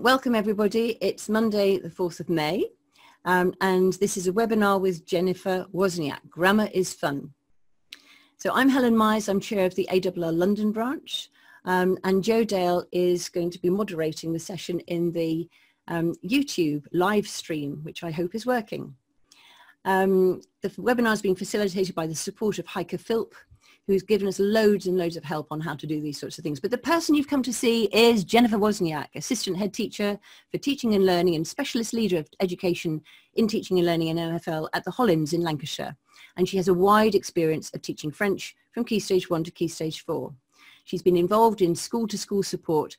Welcome everybody. It's Monday the 4th of May um, and this is a webinar with Jennifer Wozniak, Grammar is Fun. So I'm Helen Myers, I'm chair of the ALL London branch um, and Joe Dale is going to be moderating the session in the um, YouTube live stream, which I hope is working. Um, the webinar is being facilitated by the support of Heike Philp, who's given us loads and loads of help on how to do these sorts of things. But the person you've come to see is Jennifer Wozniak, Assistant Head Teacher for Teaching and Learning and Specialist Leader of Education in Teaching and Learning in MFL at the Hollins in Lancashire. And she has a wide experience of teaching French from Key Stage 1 to Key Stage 4. She's been involved in school-to-school support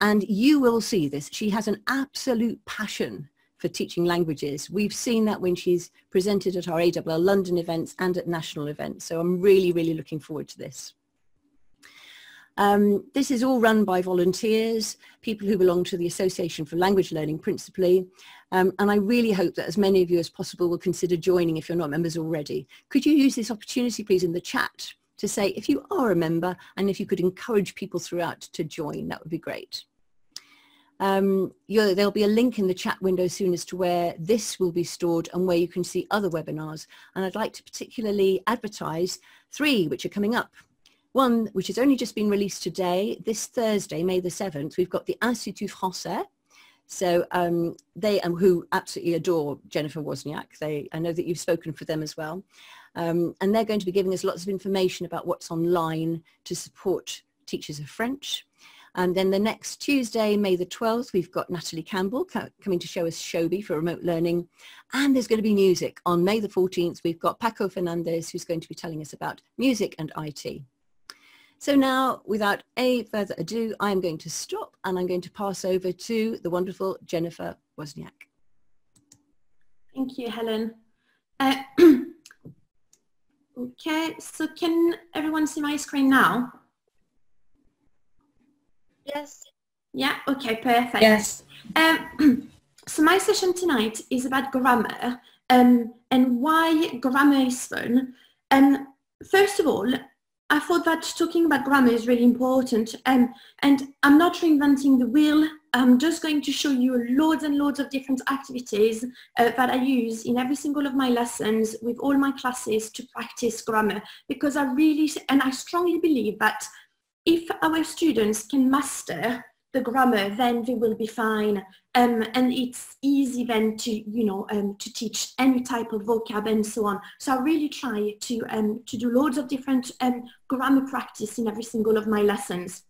and you will see this. She has an absolute passion for teaching languages. We've seen that when she's presented at our ALL London events and at national events. So I'm really, really looking forward to this. Um, this is all run by volunteers, people who belong to the Association for Language Learning principally. Um, and I really hope that as many of you as possible will consider joining if you're not members already. Could you use this opportunity please in the chat to say if you are a member and if you could encourage people throughout to join, that would be great. Um, there'll be a link in the chat window soon as to where this will be stored and where you can see other webinars. And I'd like to particularly advertise three which are coming up. One, which has only just been released today, this Thursday, May the 7th, we've got the Institut Français. So um, they, um, who absolutely adore Jennifer Wozniak, they, I know that you've spoken for them as well. Um, and they're going to be giving us lots of information about what's online to support teachers of French. And then the next Tuesday, May the 12th, we've got Natalie Campbell coming to show us Showbie for remote learning. And there's going to be music. On May the 14th, we've got Paco Fernandez, who's going to be telling us about music and IT. So now, without any further ado, I'm going to stop and I'm going to pass over to the wonderful Jennifer Wozniak. Thank you, Helen. Uh, okay, so can everyone see my screen now? Yes. Yeah, okay, perfect. Yes. Um, so my session tonight is about grammar um, and why grammar is fun. And um, first of all, I thought that talking about grammar is really important. Um, and I'm not reinventing the wheel. I'm just going to show you loads and loads of different activities uh, that I use in every single of my lessons with all my classes to practice grammar because I really, and I strongly believe that if our students can master the grammar, then they will be fine. Um, and it's easy then to, you know, um, to teach any type of vocab and so on. So I really try to, um, to do loads of different um, grammar practice in every single of my lessons.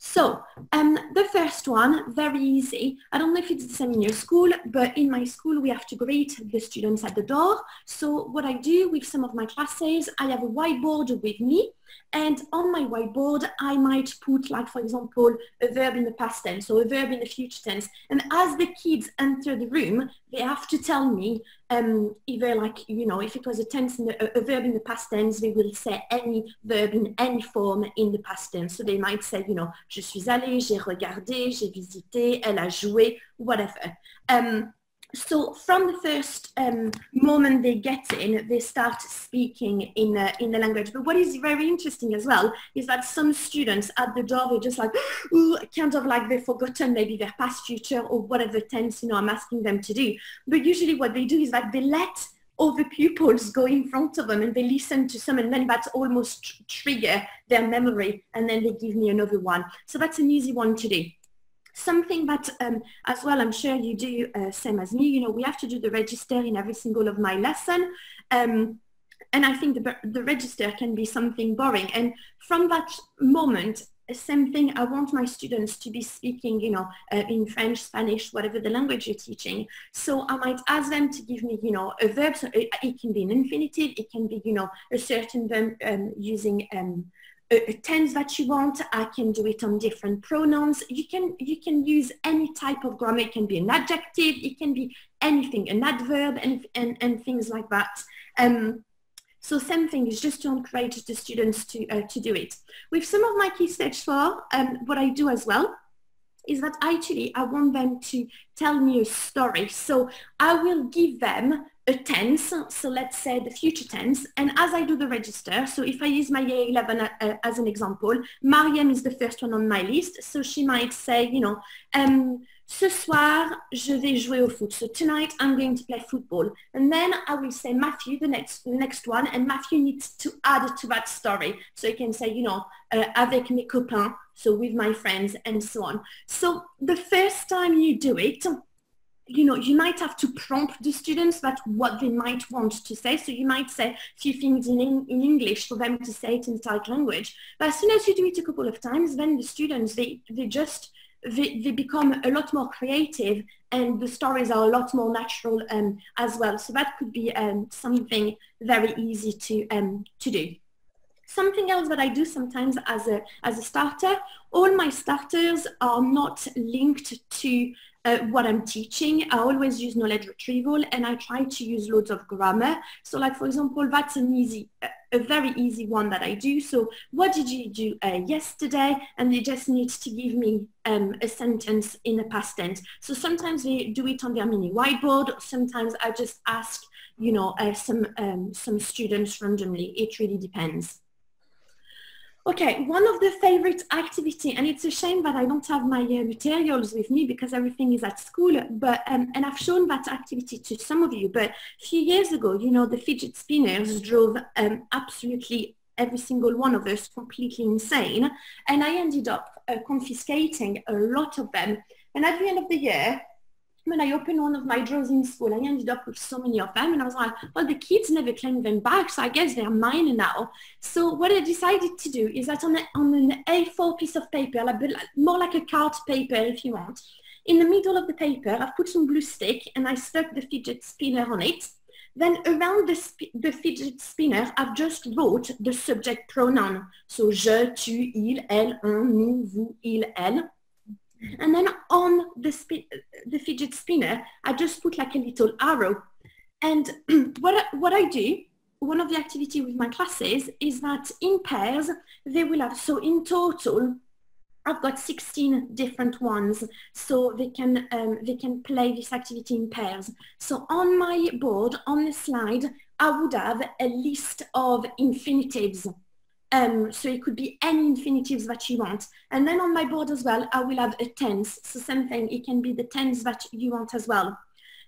So um, the first one, very easy. I don't know if it's the same in your school, but in my school we have to greet the students at the door. So what I do with some of my classes, I have a whiteboard with me and on my whiteboard, I might put like, for example, a verb in the past tense or a verb in the future tense. And as the kids enter the room, they have to tell me um, either like, you know, if it was a tense, the, a, verb in the past tense, they will say any verb in any form in the past tense. So they might say, you know, je suis allé, j'ai regardé, j'ai visité, elle a joué, whatever. Um, so from the first um, moment they get in, they start speaking in, uh, in the language. But what is very interesting as well is that some students at the door, they're just like, ooh, kind of like they've forgotten maybe their past future or whatever tense, you know, I'm asking them to do. But usually what they do is that they let all the pupils go in front of them and they listen to some and then that's almost trigger their memory and then they give me another one. So that's an easy one to do. Something that um, as well, I'm sure you do uh, same as me, you know, we have to do the register in every single of my lesson. Um, and I think the, the register can be something boring. And from that moment, same thing, I want my students to be speaking, you know, uh, in French, Spanish, whatever the language you're teaching. So I might ask them to give me, you know, a verb. So it, it can be an infinitive. It can be, you know, a certain verb um, using um, a, tense that you want. I can do it on different pronouns. You can, you can use any type of grammar. It can be an adjective. It can be anything, an adverb and, and, and things like that. Um, so same thing is just to encourage the students to, uh, to do it. With some of my key stage four, um, what I do as well is that actually I want them to tell me a story. So I will give them a tense, so let's say the future tense, and as I do the register, so if I use my year 11 uh, as an example, Mariam is the first one on my list, so she might say, you know, um, ce soir, je vais jouer au foot. So tonight, I'm going to play football. And then I will say Matthew, the next, next one, and Matthew needs to add to that story. So you can say, you know, uh, avec mes copains, so with my friends, and so on. So the first time you do it, you know, you might have to prompt the students that what they might want to say. So you might say a few things in, in English for them to say it in target language. But as soon as you do it a couple of times, then the students, they, they just, they, they become a lot more creative and the stories are a lot more natural um, as well. So that could be um, something very easy to, um, to do. Something else that I do sometimes as a, as a starter, all my starters are not linked to uh, what I'm teaching. I always use knowledge retrieval and I try to use loads of grammar. So like, for example, that's an easy, a very easy one that I do. So what did you do uh, yesterday? And they just need to give me um, a sentence in the past tense. So sometimes they do it on their mini whiteboard. Sometimes I just ask, you know, uh, some, um, some students randomly. It really depends. Okay, one of the favorite activity, and it's a shame that I don't have my uh, materials with me because everything is at school, but um, and I've shown that activity to some of you, but a few years ago, you know, the fidget spinners drove um, absolutely every single one of us completely insane, and I ended up uh, confiscating a lot of them. And at the end of the year, when I opened one of my drawers in school, I ended up with so many of them. And I was like, well, the kids never claimed them back. So I guess they're mine now. So what I decided to do is that on, a, on an A4 piece of paper, like, more like a card paper if you want, in the middle of the paper, I've put some glue stick and I stuck the fidget spinner on it. Then around the, the fidget spinner, I've just wrote the subject pronoun. So je, tu, il, elle, on, nous, vous, il, elle. And then on the, the fidget spinner, I just put like a little arrow. And what, I, what I do, one of the activity with my classes is that in pairs, they will have, so in total, I've got 16 different ones, so they can, um, they can play this activity in pairs. So on my board, on the slide, I would have a list of infinitives. Um, so it could be any infinitives that you want. And then on my board as well, I will have a tense. So same thing, it can be the tense that you want as well.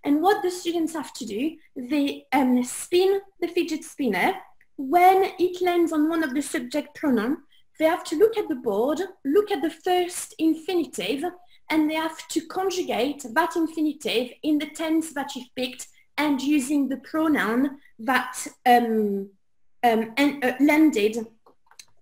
And what the students have to do, they um, spin the fidget spinner. When it lands on one of the subject pronoun, they have to look at the board, look at the first infinitive, and they have to conjugate that infinitive in the tense that you've picked and using the pronoun that um, um, and, uh, landed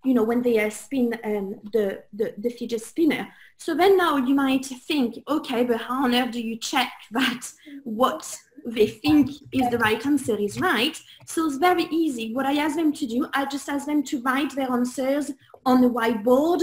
you know, when they spin um, the, the, the fidget spinner. So then now you might think, okay, but how on earth do you check that what they think is the right answer is right? So it's very easy. What I ask them to do, I just ask them to write their answers on the whiteboard.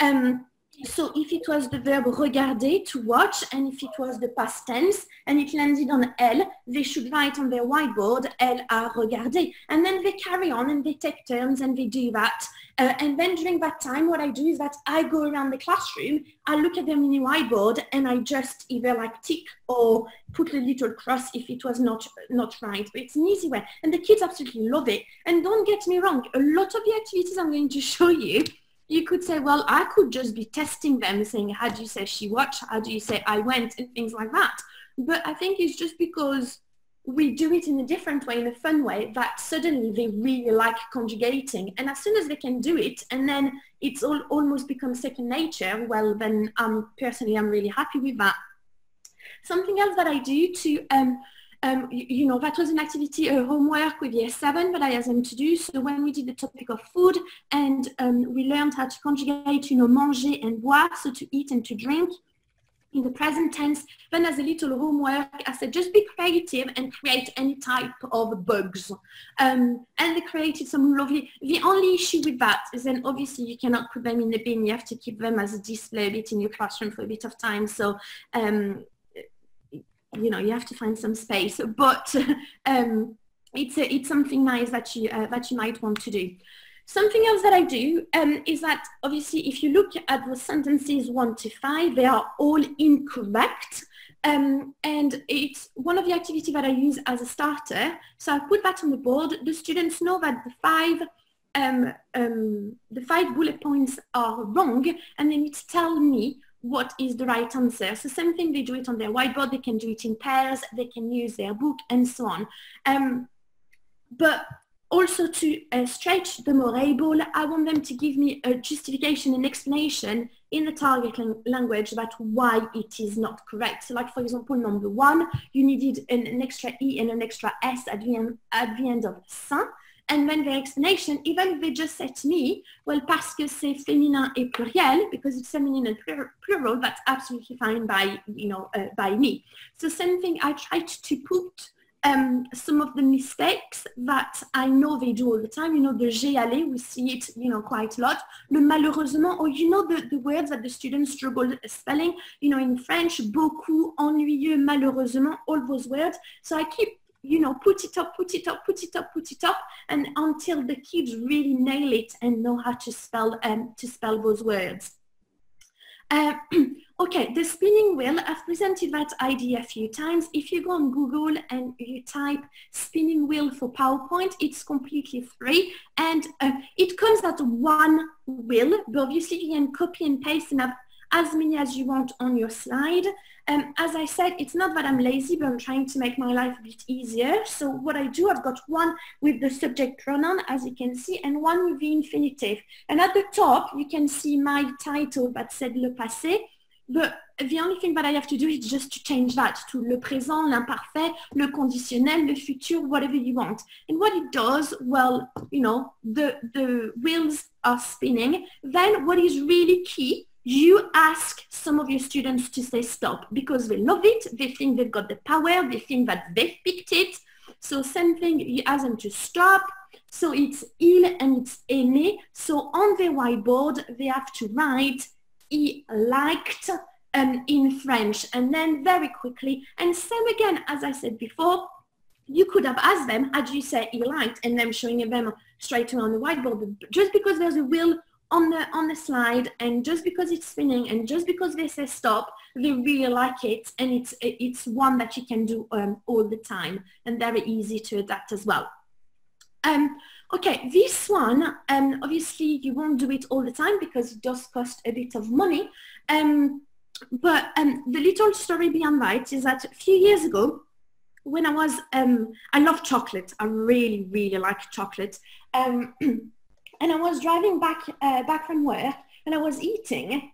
Um, so if it was the verb regarder, to watch, and if it was the past tense, and it landed on L, they should write on their whiteboard, Elle a regardé. And then they carry on and they take turns and they do that. Uh, and then during that time, what I do is that I go around the classroom, I look at them in the whiteboard and I just either like tick or put a little cross if it was not, not right. But it's an easy way. And the kids absolutely love it. And don't get me wrong, a lot of the activities I'm going to show you you could say, well, I could just be testing them saying, how do you say she watched? How do you say I went? And things like that. But I think it's just because we do it in a different way, in a fun way, that suddenly they really like conjugating. And as soon as they can do it, and then it's all almost become second nature, well, then um, personally, I'm really happy with that. Something else that I do to um, um, you, you, know, that was an activity, a homework with year seven that I asked them to do. So when we did the topic of food and um, we learned how to conjugate, you know, manger and boire, so to eat and to drink in the present tense, then as a little homework, I said, just be creative and create any type of bugs. Um, and they created some lovely, the only issue with that is then obviously you cannot put them in the bin, you have to keep them as a display a bit in your classroom for a bit of time. So um, you know you have to find some space but um, it's a, it's something nice that you uh, that you might want to do something else that I do um, is that obviously if you look at the sentences one to five they are all incorrect Um, and it's one of the activities that I use as a starter. So I put that on the board. The students know that the five um, um, the five bullet points are wrong and they need to tell me what is the right answer. So same thing, they do it on their whiteboard, they can do it in pairs, they can use their book and so on. Um, but also to uh, stretch the more I want them to give me a justification and explanation in the target lang language about why it is not correct. So like for example, number one, you needed an, an extra E and an extra S at the end, at the end of saint. And then their explanation, even if they just said to me, well, parce que c'est féminin et pluriel, because it's feminine and plural, that's absolutely fine by, you know, uh, by me. So same thing, I tried to put um, some of the mistakes that I know they do all the time. You know, the j'ai allé, we see it, you know, quite a lot. Le malheureusement, or you know the, the words that the students struggle spelling, you know, in French, beaucoup, ennuyeux, malheureusement, all those words. So I keep you know, put it up, put it up, put it up, put it up, and until the kids really nail it and know how to spell um, to spell those words. Uh, okay, the spinning wheel, I've presented that idea a few times. If you go on Google and you type spinning wheel for PowerPoint, it's completely free and uh, it comes at one wheel, but obviously you can copy and paste and have as many as you want on your slide. Um, as I said, it's not that I'm lazy, but I'm trying to make my life a bit easier. So what I do, I've got one with the subject pronoun, as you can see, and one with the infinitive. And at the top, you can see my title that said le passé. But the only thing that I have to do is just to change that to le présent, l'imparfait, le conditionnel, le futur, whatever you want. And what it does, well, you know, the, the wheels are spinning. Then what is really key you ask some of your students to say stop because they love it, they think they've got the power, they think that they've picked it. So same thing, you ask them to stop. So it's il and it's aimé. So on the whiteboard, they have to write he liked um, in French and then very quickly. And same again, as I said before, you could have asked them, do you say he liked? And them showing them straight on the whiteboard. But just because there's a will on the on the slide and just because it's spinning and just because they say stop they really like it and it's it's one that you can do um, all the time and very easy to adapt as well. Um, okay this one um, obviously you won't do it all the time because it does cost a bit of money um, but um, the little story behind that is that a few years ago when I was um, I love chocolate. I really really like chocolate and I was driving back uh, back from work and I was eating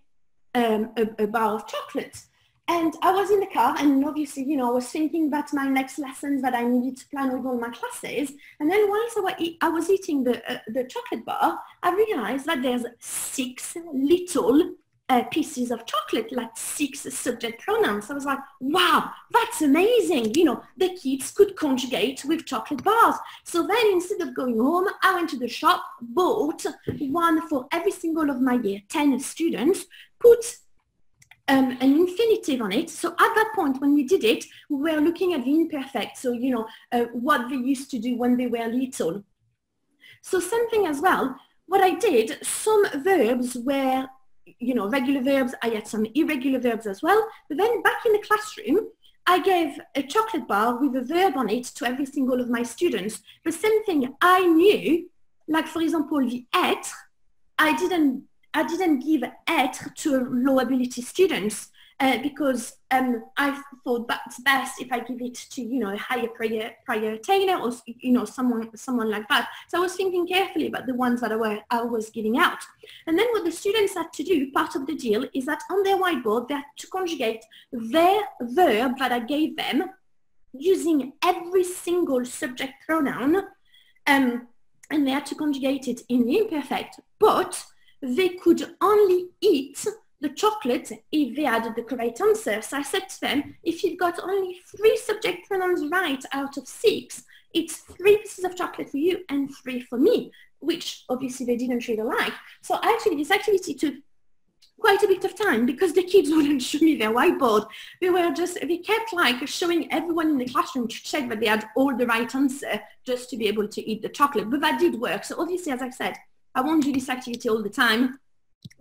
um, a, a, bar of chocolate. And I was in the car and obviously, you know, I was thinking about my next lessons that I needed to plan with all my classes. And then whilst I was, eat, was eating the, uh, the chocolate bar, I realized that there's six little uh, pieces of chocolate, like six subject pronouns. I was like, wow, that's amazing. You know, the kids could conjugate with chocolate bars. So then instead of going home, I went to the shop, bought one for every single of my year 10 students, put um, an infinitive on it. So at that point, when we did it, we were looking at the imperfect. So, you know, uh, what they used to do when they were little. So something as well, what I did, some verbs were you know, regular verbs. I had some irregular verbs as well. But then back in the classroom, I gave a chocolate bar with a verb on it to every single of my students. The same thing I knew, like for example, the être, I didn't, I didn't give être to low ability students uh, because um, I thought that's best if I give it to, you know, a higher prior, prior or, you know, someone, someone like that. So I was thinking carefully about the ones that I, were, I was giving out. And then what the students had to do, part of the deal, is that on their whiteboard, they had to conjugate their verb that I gave them using every single subject pronoun. Um, and they had to conjugate it in the imperfect, but they could only eat the chocolate if they had the correct answer. So I said to them, if you've got only three subject pronouns right out of six, it's three pieces of chocolate for you and three for me, which obviously they didn't really like. So actually this activity took quite a bit of time because the kids wouldn't show me their whiteboard. They were just, they kept like showing everyone in the classroom to check that they had all the right answer just to be able to eat the chocolate. But that did work. So obviously, as I said, I won't do this activity all the time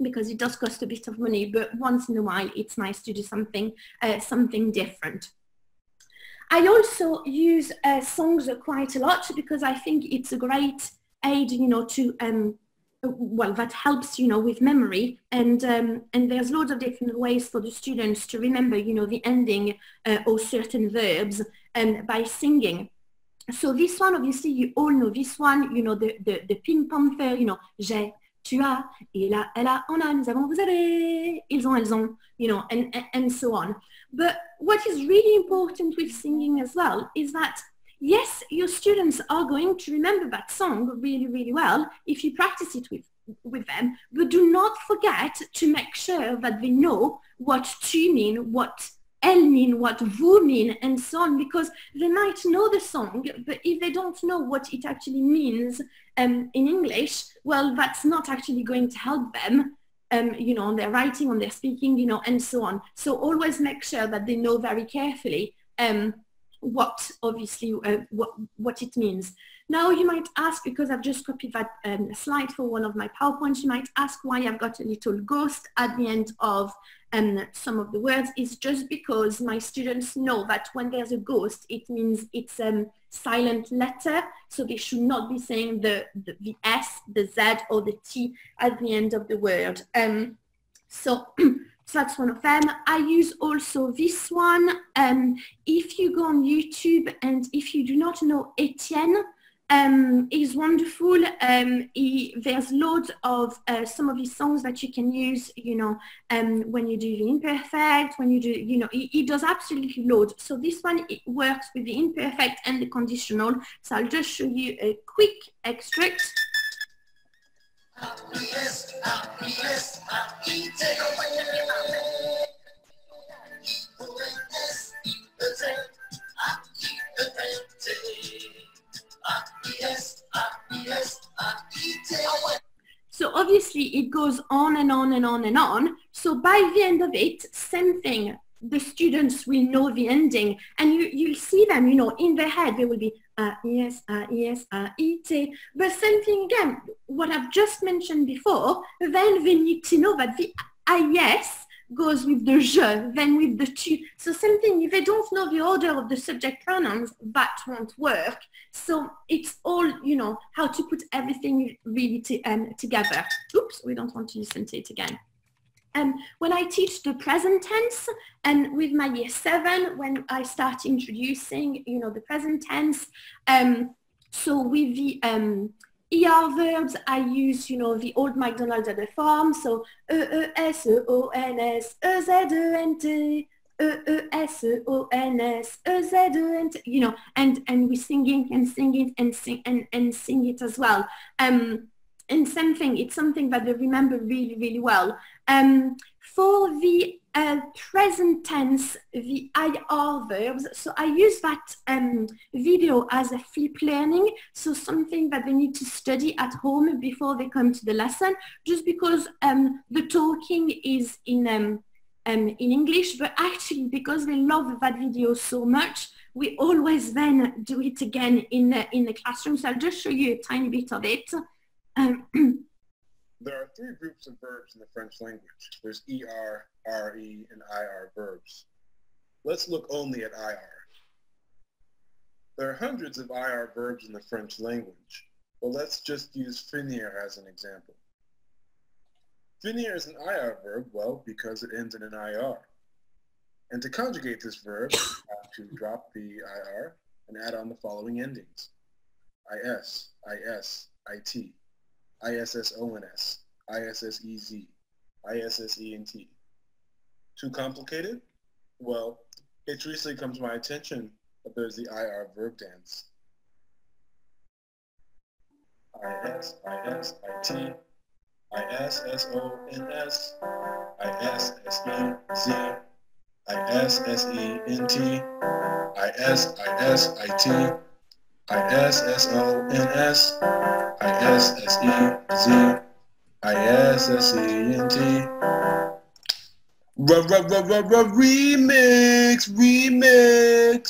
because it does cost a bit of money, but once in a while it's nice to do something, uh, something different. I also use uh, songs quite a lot because I think it's a great aid, you know, to um, well, that helps, you know, with memory. And um, and there's loads of different ways for the students to remember, you know, the ending uh, or certain verbs um, by singing. So this one, obviously, you all know this one, you know, the, the, the Pink Panther, you know, j'ai, tu as, il a, elle a, on a, nous avons, vous avez, ils ont, elles ont, you know, and, and, and so on. But what is really important with singing as well is that yes, your students are going to remember that song really, really well if you practice it with, with them, but do not forget to make sure that they know what tu mean, what elle mean, what vous mean, and so on, because they might know the song, but if they don't know what it actually means um, in English, well, that's not actually going to help them um, you know, on their writing, on their speaking, you know, and so on. So always make sure that they know very carefully um, what obviously uh, what, what it means. Now you might ask, because I've just copied that um, slide for one of my PowerPoints, you might ask why I've got a little ghost at the end of um, some of the words. It's just because my students know that when there's a ghost, it means it's a um, silent letter. So they should not be saying the, the, the, S, the Z or the T at the end of the word. Um, so So that's one of them. I use also this one. Um, if you go on YouTube and if you do not know Etienne, um, is wonderful. Um, he, there's loads of uh, some of his songs that you can use, you know, um, when you do the imperfect, when you do, you know, he, he, does absolutely loads. So this one works with the imperfect and the conditional. So I'll just show you a quick extract. So obviously it goes on and on and on and on. So by the end of it, same thing. The students will know the ending and you, you'll see them, you know, in their head, they will be uh, yes, uh, yes, uh. But same thing again, what I've just mentioned before, then they need to know that the yes goes with the je, then with the tu. So same thing, if they don't know the order of the subject pronouns, that won't work. So it's all, you know, how to put everything really to, um, together. Oops, we don't want to listen to it again. Um, when I teach the present tense and with my year seven, when I start introducing, you know, the present tense, um, so with the um, ER verbs, I use, you know, the old McDonald's other form, so E-E-S-E-O-N-S, E-Z-E-N-T, E-E-S-O-N-S, E-Z-E-N-T, you know, and, and we singing and singing and sing and, and sing it as well. Um, and same thing, it's something that they remember really, really well. Um, for the uh, present tense, the IR verbs, so I use that um, video as a flip learning, so something that they need to study at home before they come to the lesson, just because um, the talking is in, um, um, in English, but actually because they love that video so much, we always then do it again in the, in the classroom. So I'll just show you a tiny bit of it. There are three groups of verbs in the French language. There's ER, RE, and IR verbs. Let's look only at IR. There are hundreds of IR verbs in the French language, but let's just use finir as an example. Finir is an IR verb, well, because it ends in an IR. And to conjugate this verb, you have to drop the IR and add on the following endings. IS, IS, IT, ISSONS, ISSEZ, ISSENT. Too complicated? Well, it's recently come to my attention that there's the IR verb dance. IS, ISSENT, I-S-S-E-Z, I-S-S-E-N-T. Remix, remix.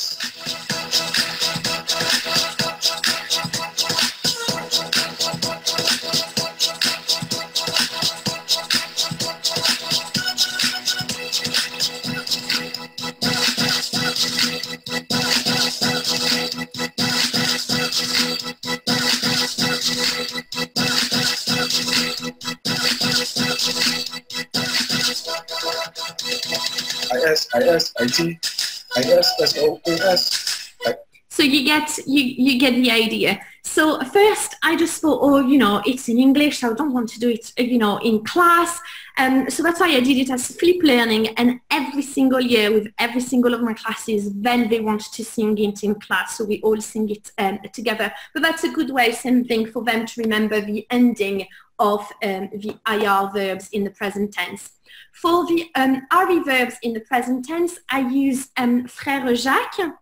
So you get you you get the idea. So first, I just thought, oh, you know, it's in English. I don't want to do it, you know, in class. Um, so that's why I did it as flip learning. And every single year, with every single of my classes, then they want to sing it in class, so we all sing it um, together. But that's a good way, same thing, for them to remember the ending of um, the IR verbs in the present tense. For the um, RE verbs in the present tense, I use um, Frère Jacques.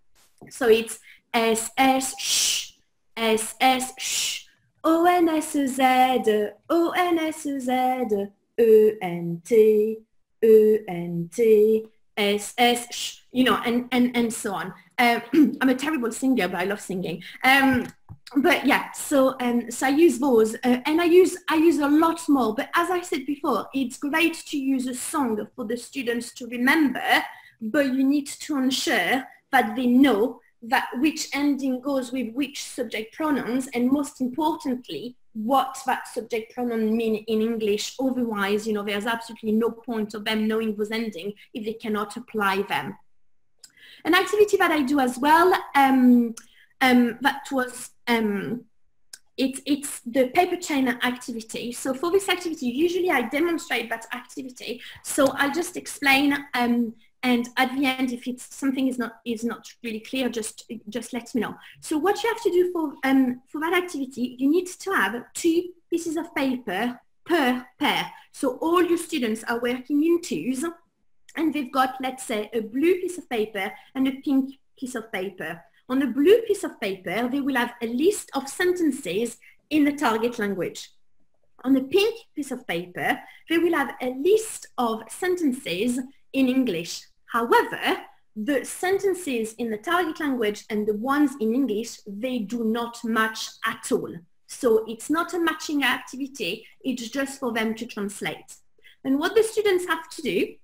So it's S, S, sh, S, S, sh, O, N, S, Z, O, N, S, Z, E, N, T, E, N, T, S, S, sh, you know, and, and, and so on. Uh, I'm a terrible singer, but I love singing. Um, but yeah, so um, so I use those, uh, and I use I use a lot more. But as I said before, it's great to use a song for the students to remember, but you need to ensure that they know that which ending goes with which subject pronouns, and most importantly, what that subject pronoun mean in English. Otherwise, you know, there's absolutely no point of them knowing those ending if they cannot apply them. An activity that I do as well. Um, um, that was um, it, it's the paper chain activity. So for this activity, usually I demonstrate that activity. So I'll just explain um, and at the end, if it's something is not is not really clear, just just let me know. So what you have to do for um, for that activity, you need to have two pieces of paper per pair. So all your students are working in twos, and they've got let's say a blue piece of paper and a pink piece of paper. On the blue piece of paper, they will have a list of sentences in the target language. On the pink piece of paper, they will have a list of sentences in English. However, the sentences in the target language and the ones in English, they do not match at all. So it's not a matching activity, it's just for them to translate. And what the students have to do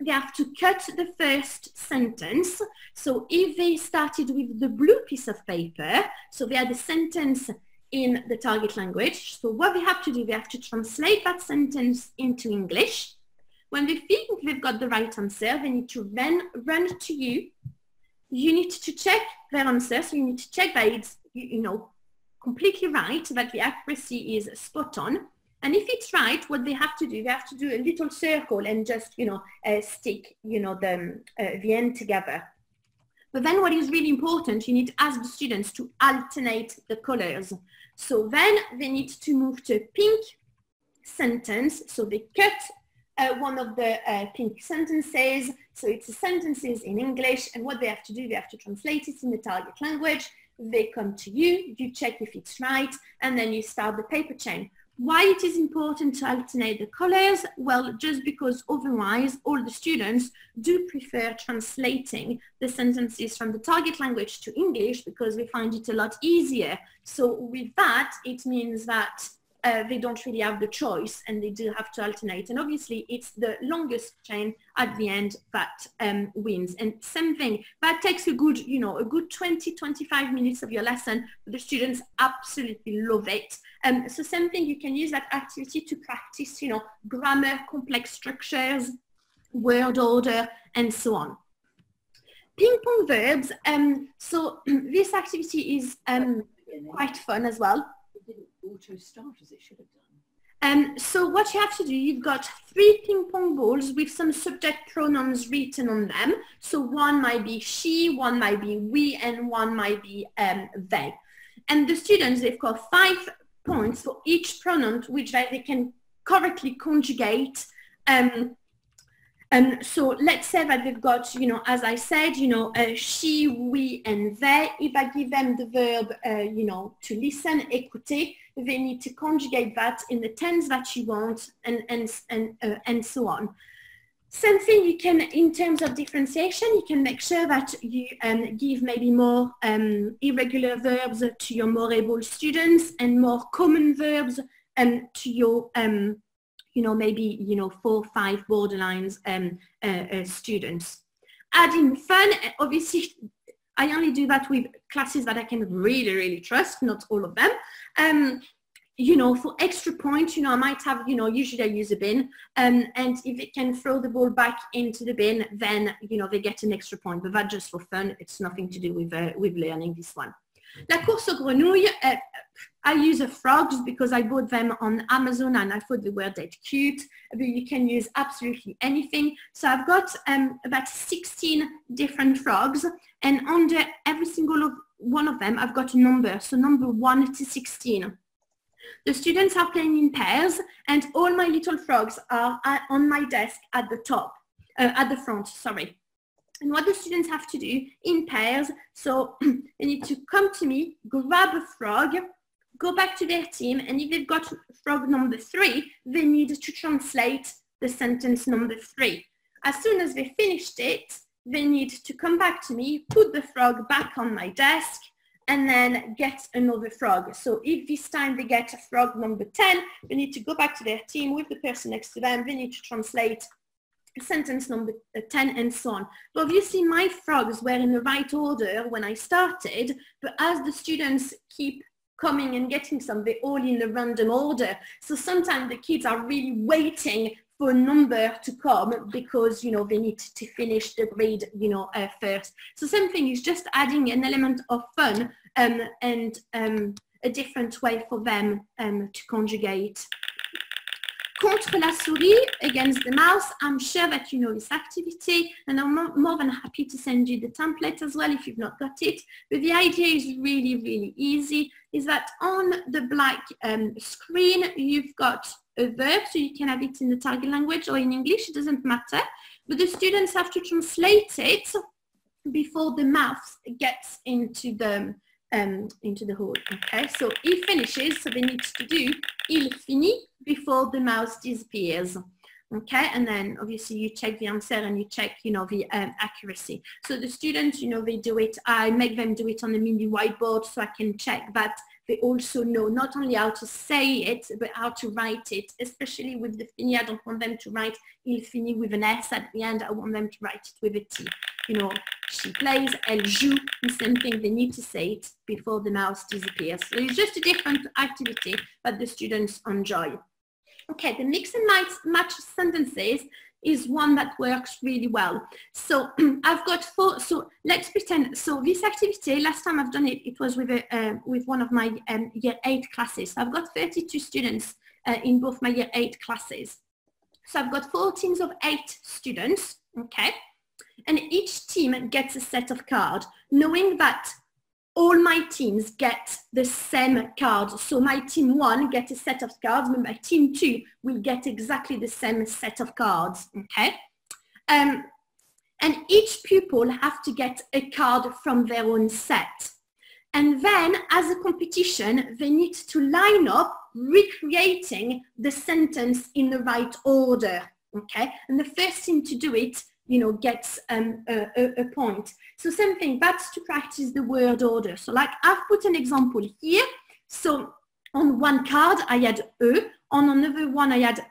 they have to cut the first sentence. So if they started with the blue piece of paper, so they had a sentence in the target language. So what they have to do, they have to translate that sentence into English. When they think they've got the right answer, they need to then run to you. You need to check their answer. So you need to check that it's, you know, completely right, that the accuracy is spot on. And if it's right, what they have to do, they have to do a little circle and just, you know, uh, stick, you know, the, uh, the end together. But then what is really important, you need to ask the students to alternate the colors. So then they need to move to pink sentence. So they cut uh, one of the uh, pink sentences. So it's sentences in English. And what they have to do, they have to translate it in the target language. They come to you, you check if it's right, and then you start the paper chain. Why it is important to alternate the colors? Well, just because otherwise all the students do prefer translating the sentences from the target language to English because we find it a lot easier. So with that, it means that uh, they don't really have the choice and they do have to alternate. And obviously it's the longest chain at the end that um, wins. And same thing, that takes a good, you know, a good 20, 25 minutes of your lesson. The students absolutely love it. Um, so same thing, you can use that activity to practice, you know, grammar, complex structures, word order, and so on. Ping pong verbs. Um, so this activity is um, quite fun as well auto start as it should have done. Um, so what you have to do, you've got three ping pong balls with some subject pronouns written on them. So one might be she, one might be we, and one might be um, they. And the students, they've got five points for each pronoun which they can correctly conjugate um, um, so let's say that they've got, you know, as I said, you know, uh, she, we, and they. If I give them the verb, uh, you know, to listen, écouter, they need to conjugate that in the tense that you want and, and, and, uh, and so on. Same thing you can, in terms of differentiation, you can make sure that you um, give maybe more um, irregular verbs to your more able students and more common verbs um, to your um, you know, maybe, you know, four, five borderlines um, uh, uh, students. Adding fun, obviously, I only do that with classes that I can really, really trust, not all of them. Um, you know, for extra points, you know, I might have, you know, usually I use a bin. Um, and if it can throw the ball back into the bin, then, you know, they get an extra point. But that's just for fun. It's nothing to do with, uh, with learning this one. La course aux grenouilles, uh, I use a frogs because I bought them on Amazon and I thought they were dead cute. But you can use absolutely anything. So I've got um, about 16 different frogs and under every single one of them, I've got a number. So number 1 to 16. The students are playing in pairs and all my little frogs are on my desk at the top, uh, at the front, sorry. And what the students have to do in pairs, so they need to come to me, grab a frog, go back to their team, and if they've got frog number three, they need to translate the sentence number three. As soon as they finished it, they need to come back to me, put the frog back on my desk, and then get another frog. So if this time they get a frog number 10, they need to go back to their team with the person next to them. They need to translate sentence number uh, 10 and so on. But obviously my frogs were in the right order when I started, but as the students keep coming and getting some, they're all in the random order. So sometimes the kids are really waiting for a number to come because you know they need to finish the grade you know uh, first so same thing is just adding an element of fun um, and um, a different way for them um, to conjugate contre la souris against the mouse i'm sure that you know this activity and i'm more than happy to send you the template as well if you've not got it but the idea is really really easy is that on the black um, screen you've got a verb, so you can have it in the target language or in English, it doesn't matter. But the students have to translate it before the mouse gets into the um, into the hole. Okay, so he finishes, so they need to do il finit before the mouse disappears. Okay, and then obviously you check the answer and you check, you know, the um, accuracy. So the students, you know, they do it, I make them do it on the mini whiteboard so I can check that they also know not only how to say it, but how to write it, especially with the fini. I don't want them to write il fini with an S at the end. I want them to write it with a T. You know, she plays, elle joue, the same thing. They need to say it before the mouse disappears. So it's just a different activity that the students enjoy. Okay, the mix and match, match sentences is one that works really well. So I've got four, so let's pretend, so this activity, last time I've done it, it was with, a, uh, with one of my um, year eight classes. So I've got 32 students uh, in both my year eight classes. So I've got four teams of eight students, okay? And each team gets a set of cards, knowing that all my teams get the same cards. So my team one get a set of cards, but my team two will get exactly the same set of cards, okay? Um, and each pupil have to get a card from their own set. And then as a competition, they need to line up recreating the sentence in the right order, okay? And the first team to do it you know, gets um, a, a, point. So same thing, that's to practice the word order. So like I've put an example here. So on one card, I had E. On another one, I had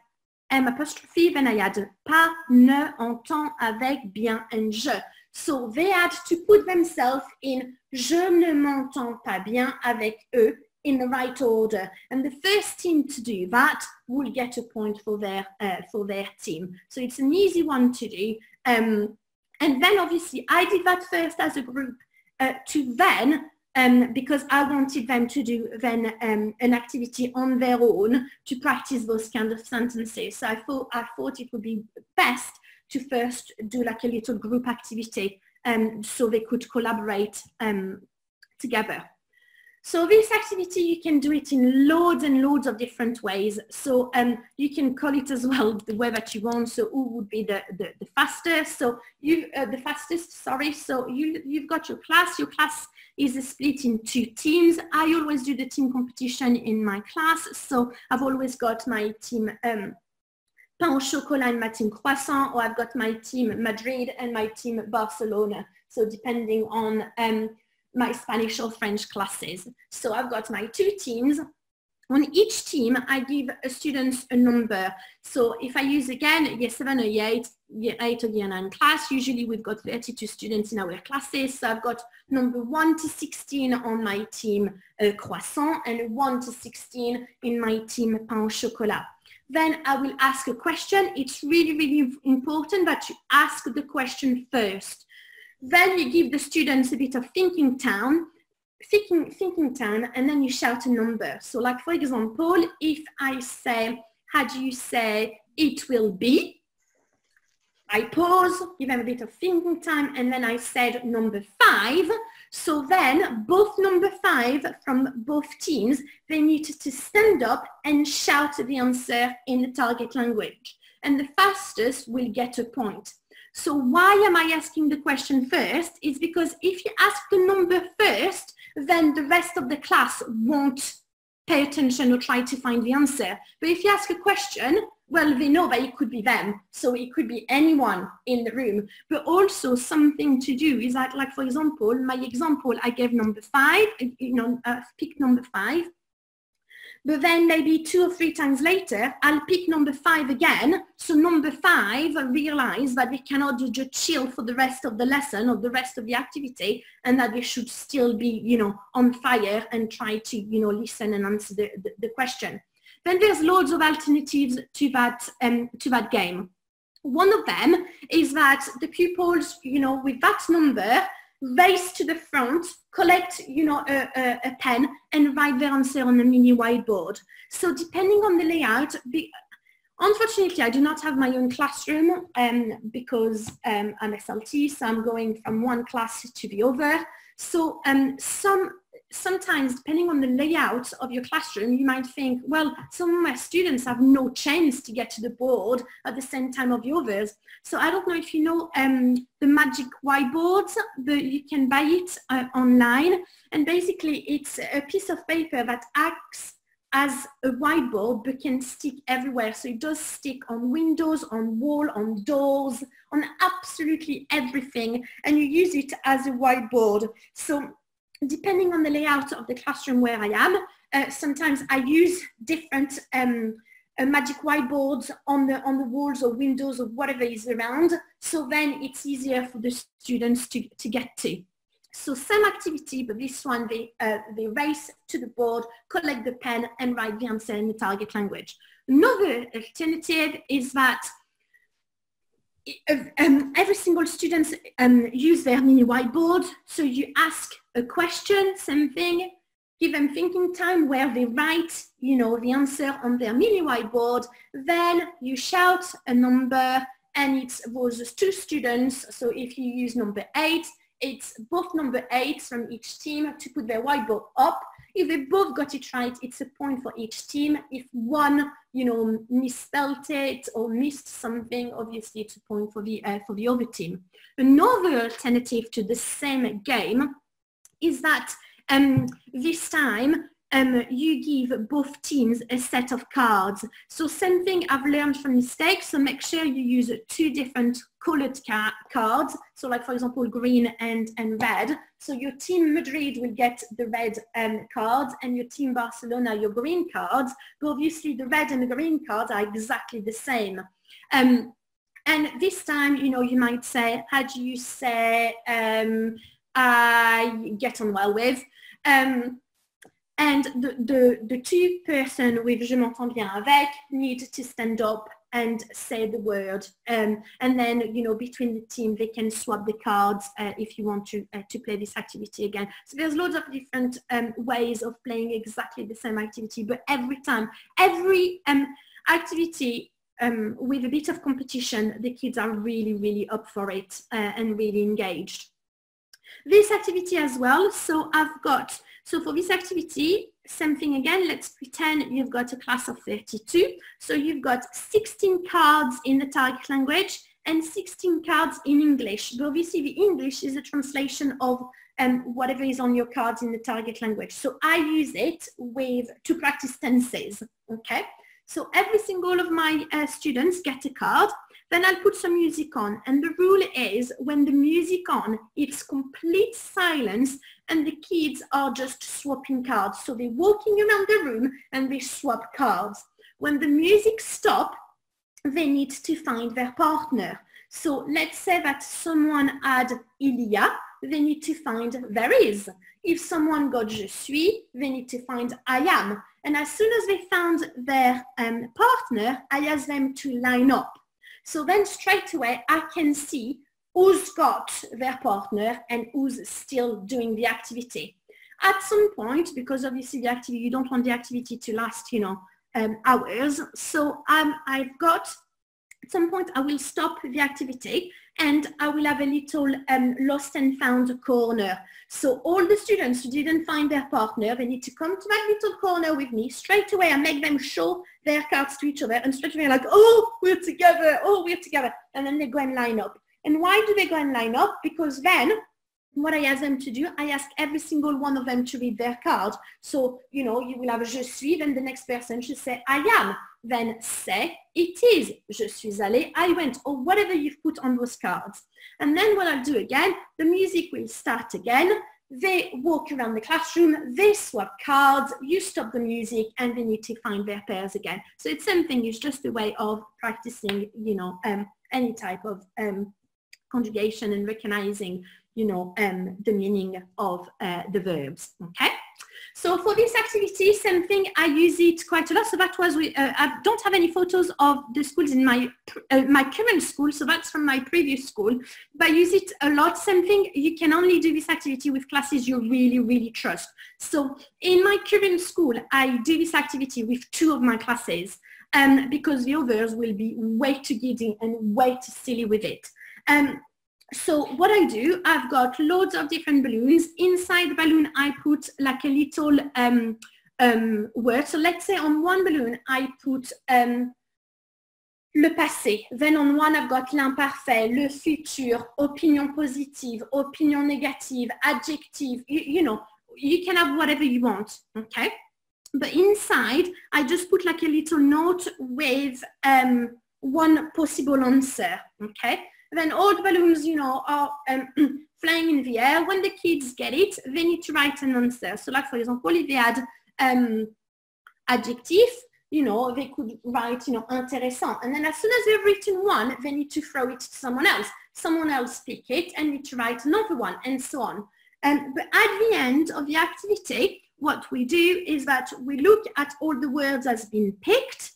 M apostrophe. Then I had pas, ne, entend, avec, bien, and je. So they had to put themselves in je ne m'entends pas bien avec eux in the right order. And the first team to do that will get a point for their, uh, for their team. So it's an easy one to do. Um, and then obviously I did that first as a group uh, to then, um, because I wanted them to do then um, an activity on their own to practice those kind of sentences. So I thought, I thought it would be best to first do like a little group activity um, so they could collaborate um, together. So this activity, you can do it in loads and loads of different ways. So um, you can call it as well the way that you want. So who would be the, the, the fastest? So you, uh, the fastest, sorry. So you, you've got your class. Your class is split in two teams. I always do the team competition in my class. So I've always got my team um, pain au chocolat and my team croissant, or I've got my team Madrid and my team Barcelona. So depending on um, my Spanish or French classes. So I've got my two teams On each team, I give a student a number. So if I use again year 7 or year 8, year 8 or year 9 class, usually we've got 32 students in our classes. So I've got number 1 to 16 on my team uh, croissant and 1 to 16 in my team pain au chocolat. Then I will ask a question. It's really, really important that you ask the question first. Then you give the students a bit of thinking time thinking, thinking time and then you shout a number. So like for example, if I say, how do you say it will be? I pause, give them a bit of thinking time and then I said number five. So then both number five from both teams, they need to stand up and shout the answer in the target language. And the fastest will get a point. So why am I asking the question first? Is because if you ask the number first, then the rest of the class won't pay attention or try to find the answer. But if you ask a question, well, they know that it could be them. So it could be anyone in the room. But also something to do is that, like, for example, my example, I gave number five, you know, uh, pick number five. But then maybe two or three times later, I'll pick number five again. So number five realize that they cannot just chill for the rest of the lesson or the rest of the activity and that they should still be, you know, on fire and try to, you know, listen and answer the, the, the question. Then there's loads of alternatives to that, um, to that game. One of them is that the pupils, you know, with that number, race to the front, collect, you know, a, a, a, pen and write their answer on a mini whiteboard. So depending on the layout, be, unfortunately, I do not have my own classroom um, because um, I'm SLT, so I'm going from one class to the other. So um, some sometimes depending on the layout of your classroom, you might think, well, some of my students have no chance to get to the board at the same time of the others. So I don't know if you know um, the magic whiteboards, but you can buy it uh, online. And basically it's a piece of paper that acts as a whiteboard but can stick everywhere. So it does stick on windows, on wall, on doors, on absolutely everything. And you use it as a whiteboard. So depending on the layout of the classroom where I am, uh, sometimes I use different um, uh, magic whiteboards on the, on the walls or windows or whatever is around. So then it's easier for the students to, to get to. So same activity, but this one they, uh, they race to the board, collect the pen and write the answer in the target language. Another alternative is that um, every single student um, use their mini whiteboard. So you ask a question, something, give them thinking time where they write, you know, the answer on their mini whiteboard. Then you shout a number and it's those two students. So if you use number eight, it's both number eight from each team to put their whiteboard up if they both got it right, it's a point for each team. If one, you know, misspelled it or missed something, obviously it's a point for the, uh, for the other team. Another alternative to the same game is that um, this time um, you give both teams a set of cards. So same thing I've learned from mistakes. So make sure you use two different colored ca cards. So like for example, green and, and red. So your team Madrid will get the red um, cards and your team Barcelona your green cards. But obviously the red and the green cards are exactly the same. Um, and this time, you know, you might say, how do you say um, I get on well with? Um, and the, the, the two person with Je m'entends bien avec need to stand up and say the word. Um, and then you know between the team they can swap the cards uh, if you want to uh, to play this activity again. So there's loads of different um, ways of playing exactly the same activity but every time every um, activity um, with a bit of competition the kids are really really up for it uh, and really engaged. This activity as well so I've got so for this activity, same thing again, let's pretend you've got a class of 32. So you've got 16 cards in the target language and 16 cards in English. But obviously the English is a translation of um, whatever is on your cards in the target language. So I use it with to practice tenses, okay? So every single of my uh, students get a card. Then I'll put some music on. And the rule is when the music on, it's complete silence and the kids are just swapping cards. So they're walking around the room and they swap cards. When the music stops, they need to find their partner. So let's say that someone had il y a, they need to find there is. If someone got je suis, they need to find I am. And as soon as they found their um, partner, I ask them to line up. So then straight away, I can see who's got their partner and who's still doing the activity. At some point, because obviously the activity, you don't want the activity to last, you know, um, hours. So um, I've got at some point I will stop the activity and I will have a little um, lost and found corner. So all the students who didn't find their partner, they need to come to my little corner with me straight away I make them show their cards to each other and straight away like, oh, we're together, oh, we're together. And then they go and line up. And why do they go and line up? Because then what I ask them to do, I ask every single one of them to read their card. So, you know, you will have je suis, then the next person should say I am then say it is je suis allé, I went, or whatever you've put on those cards. And then what I'll do again, the music will start again. They walk around the classroom, they swap cards, you stop the music, and they need to find their pairs again. So it's something, it's just a way of practicing, you know, um, any type of um, conjugation and recognizing, you know, um, the meaning of uh, the verbs, okay? So for this activity, same thing, I use it quite a lot. So that was, uh, I don't have any photos of the schools in my, uh, my current school. So that's from my previous school. But I use it a lot. Same thing, you can only do this activity with classes you really, really trust. So in my current school, I do this activity with two of my classes um, because the others will be way too giddy and way too silly with it. Um, so what I do, I've got loads of different balloons. Inside the balloon, I put like a little um, um, word. So let's say on one balloon, I put um, le passé. Then on one, I've got l'imparfait, le futur, opinion positive, opinion negative, adjective. You, you know, you can have whatever you want, okay? But inside, I just put like a little note with um, one possible answer, okay? Then all the balloons, you know, are um, flying in the air. When the kids get it, they need to write an answer. So like, for example, if they had um, adjective, you know, they could write, you know, intéressant. And then as soon as they've written one, they need to throw it to someone else. Someone else pick it and need to write another one and so on. Um, but at the end of the activity, what we do is that we look at all the words that's been picked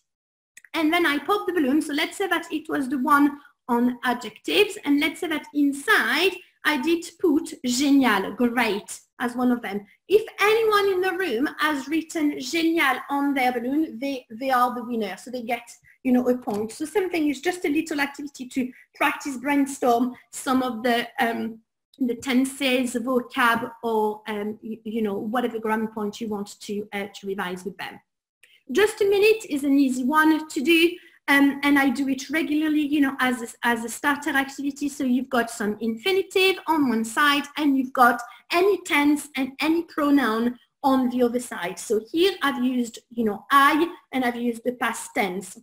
and then I pop the balloon. So let's say that it was the one on adjectives. And let's say that inside I did put génial, great, as one of them. If anyone in the room has written génial on their balloon, they, they are the winner. So they get, you know, a point. So same thing is just a little activity to practice brainstorm some of the um, the tenses, vocab, or um, you, you, know whatever grammar point you want to uh, to revise with them. Just a minute is an easy one to do. Um, and I do it regularly, you know, as a, as a starter activity. So you've got some infinitive on one side and you've got any tense and any pronoun on the other side. So here I've used, you know, I and I've used the past tense.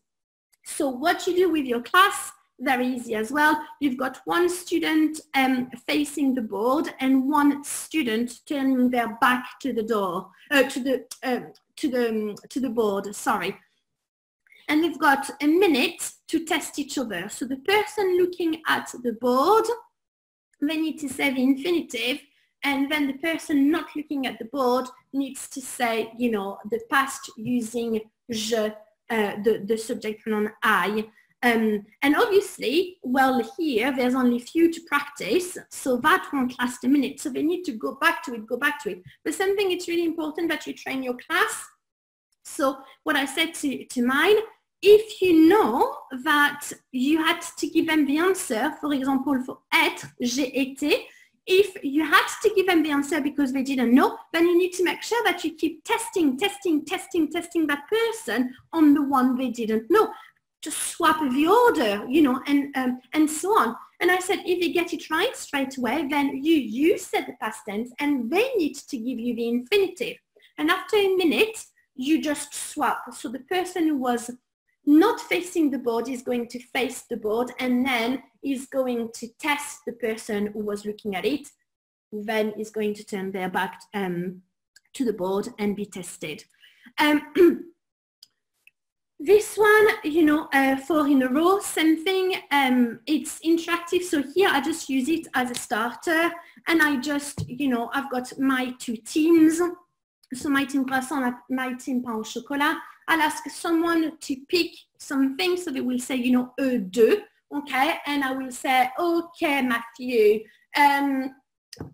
So what you do with your class, very easy as well. You've got one student um, facing the board and one student turning their back to the door, uh, to the uh, to the to the board. Sorry and they've got a minute to test each other. So the person looking at the board, they need to say the infinitive, and then the person not looking at the board needs to say, you know, the past using je, uh, the, the subject pronoun I. Um, and obviously, well, here there's only few to practice, so that won't last a minute. So they need to go back to it, go back to it. But something it's really important that you train your class. So what I said to, to mine, if you know that you had to give them the answer, for example, for être, j'ai été, if you had to give them the answer because they didn't know, then you need to make sure that you keep testing, testing, testing, testing that person on the one they didn't know. Just swap the order, you know, and, um, and so on. And I said, if you get it right straight away, then you, said the past tense and they need to give you the infinitive. And after a minute, you just swap. So the person who was not facing the board, is going to face the board and then is going to test the person who was looking at it, then is going to turn their back um, to the board and be tested. Um, This one, you know, uh, four in a row, same thing. Um, it's interactive. So here I just use it as a starter and I just, you know, I've got my two teams. So my team croissant, my team pain au chocolat. I'll ask someone to pick something. So they will say, you know, eux deux. Okay. And I will say, okay, Matthew, um,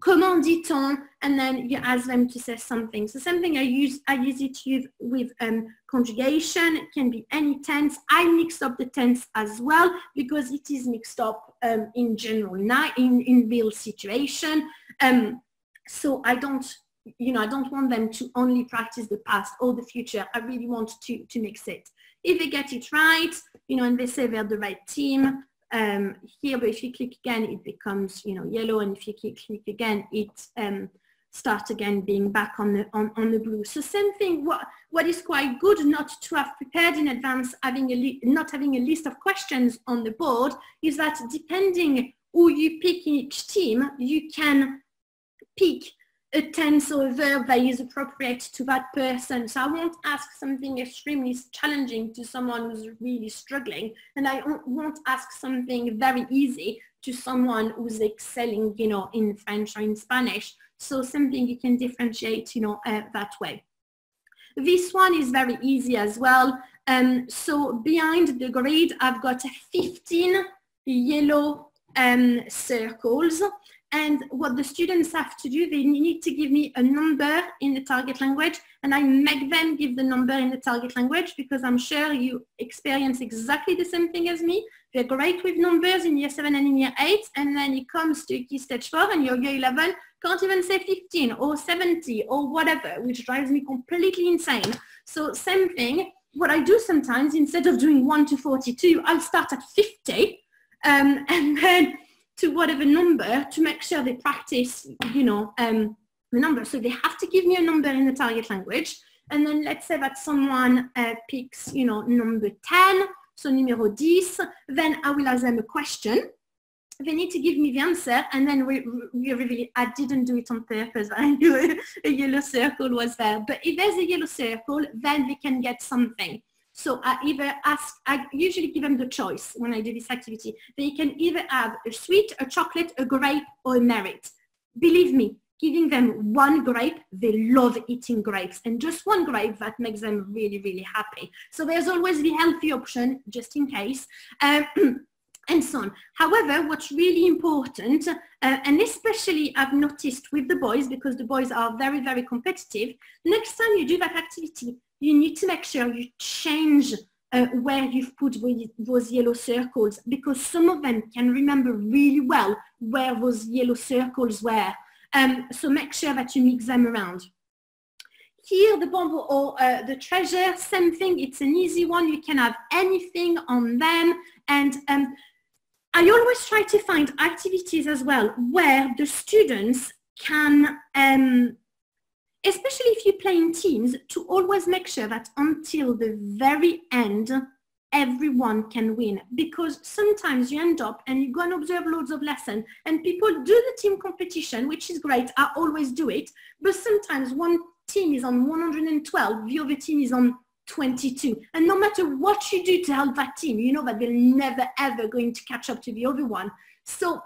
comment dit-on? And then you ask them to say something. So something I use, I use it with, with um, conjugation. It can be any tense. I mix up the tense as well because it is mixed up um, in general now in, in real situation. Um, so I don't, you know, I don't want them to only practice the past or the future. I really want to, to mix it. If they get it right, you know, and they say they're the right team, um, here, but if you click again, it becomes, you know, yellow. And if you click, click again, it um, starts again being back on the, on, on the blue. So same thing, what, what is quite good not to have prepared in advance, having a not having a list of questions on the board, is that depending who you pick in each team, you can pick a tense or a verb that is appropriate to that person. So I won't ask something extremely challenging to someone who's really struggling, and I won't ask something very easy to someone who's excelling, you know, in French or in Spanish. So something you can differentiate, you know, uh, that way. This one is very easy as well. Um, so behind the grid, I've got 15 yellow um, circles. And what the students have to do, they need to give me a number in the target language and I make them give the number in the target language because I'm sure you experience exactly the same thing as me. They're great with numbers in year seven and in year eight and then it comes to key stage four and your year 11 can't even say 15 or 70 or whatever, which drives me completely insane. So same thing, what I do sometimes, instead of doing 1 to 42, I'll start at 50 um, and then to whatever number to make sure they practice, you know, um, the number. So they have to give me a number in the target language. And then let's say that someone uh, picks, you know, number 10, so numero 10, then I will ask them a question. They need to give me the answer and then we, we reveal I didn't do it on purpose. I knew a yellow circle was there. But if there's a yellow circle, then they can get something. So I either ask, I usually give them the choice when I do this activity. They can either have a sweet, a chocolate, a grape, or a merit. Believe me, giving them one grape, they love eating grapes. And just one grape, that makes them really, really happy. So there's always the healthy option, just in case. Um, and so on. However, what's really important, uh, and especially I've noticed with the boys, because the boys are very, very competitive, next time you do that activity, you need to make sure you change uh, where you've put those yellow circles because some of them can remember really well where those yellow circles were. Um, so make sure that you mix them around. Here, the bomb or uh, the treasure, same thing. It's an easy one. You can have anything on them. And um, I always try to find activities as well where the students can um, especially if you play in teams, to always make sure that until the very end, everyone can win. Because sometimes you end up and you go and observe loads of lessons and people do the team competition, which is great. I always do it. But sometimes one team is on 112, the other team is on 22. And no matter what you do to help that team, you know that they're never ever going to catch up to the other one. So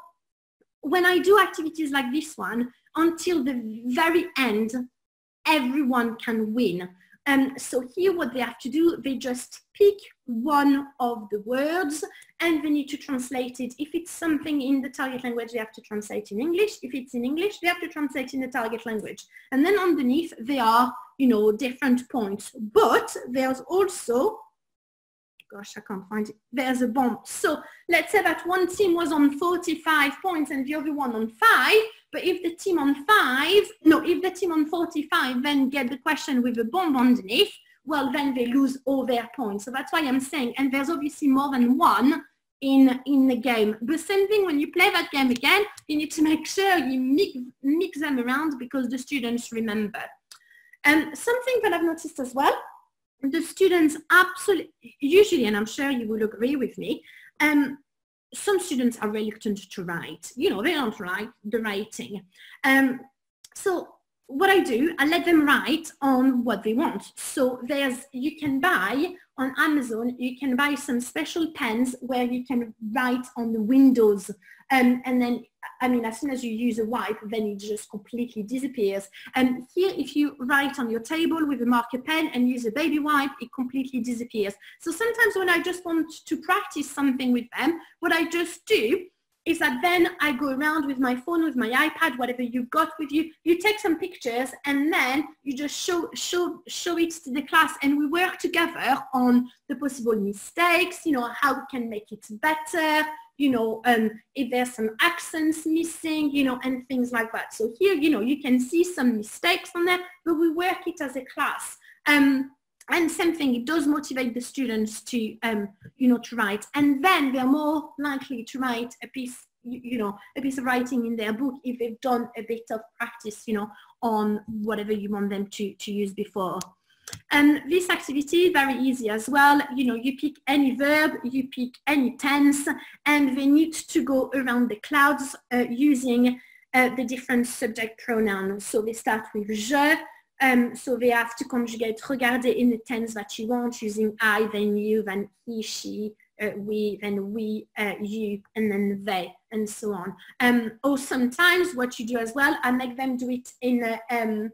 when I do activities like this one, until the very end, everyone can win. Um, so here what they have to do, they just pick one of the words and they need to translate it. If it's something in the target language, they have to translate in English. If it's in English, they have to translate in the target language. And then underneath, there are, you know, different points. But there's also gosh, I can't find it. There's a bomb. So let's say that one team was on 45 points and the other one on five. But if the team on five, no, if the team on 45 then get the question with a bomb underneath, well, then they lose all their points. So that's why I'm saying, and there's obviously more than one in, in the game. The same thing when you play that game again, you need to make sure you mix, mix them around because the students remember. And something that I've noticed as well the students absolutely, usually, and I'm sure you will agree with me, um, some students are reluctant to write. You know, they don't write the writing. Um, so what I do, I let them write on what they want. So there's, you can buy on Amazon, you can buy some special pens where you can write on the windows. Um, and then, I mean, as soon as you use a wipe, then it just completely disappears. And here, if you write on your table with a marker pen and use a baby wipe, it completely disappears. So sometimes when I just want to practice something with them, what I just do is that then I go around with my phone, with my iPad, whatever you've got with you, you take some pictures and then you just show, show, show it to the class and we work together on the possible mistakes, you know, how we can make it better, you know, um, if there's some accents missing, you know, and things like that. So here, you know, you can see some mistakes on there, but we work it as a class. Um, and same thing, it does motivate the students to, um, you know, to write. And then they're more likely to write a piece, you, you, know, a piece of writing in their book if they've done a bit of practice, you know, on whatever you want them to, to use before. And this activity is very easy as well. You know, you pick any verb, you pick any tense, and they need to go around the clouds uh, using uh, the different subject pronouns. So they start with je, um, so they have to conjugate regarder in the tense that you want using I, then you, then he, she, uh, we, then we, uh, you, and then they, and so on. Um, or sometimes what you do as well, I make them do it in a, um,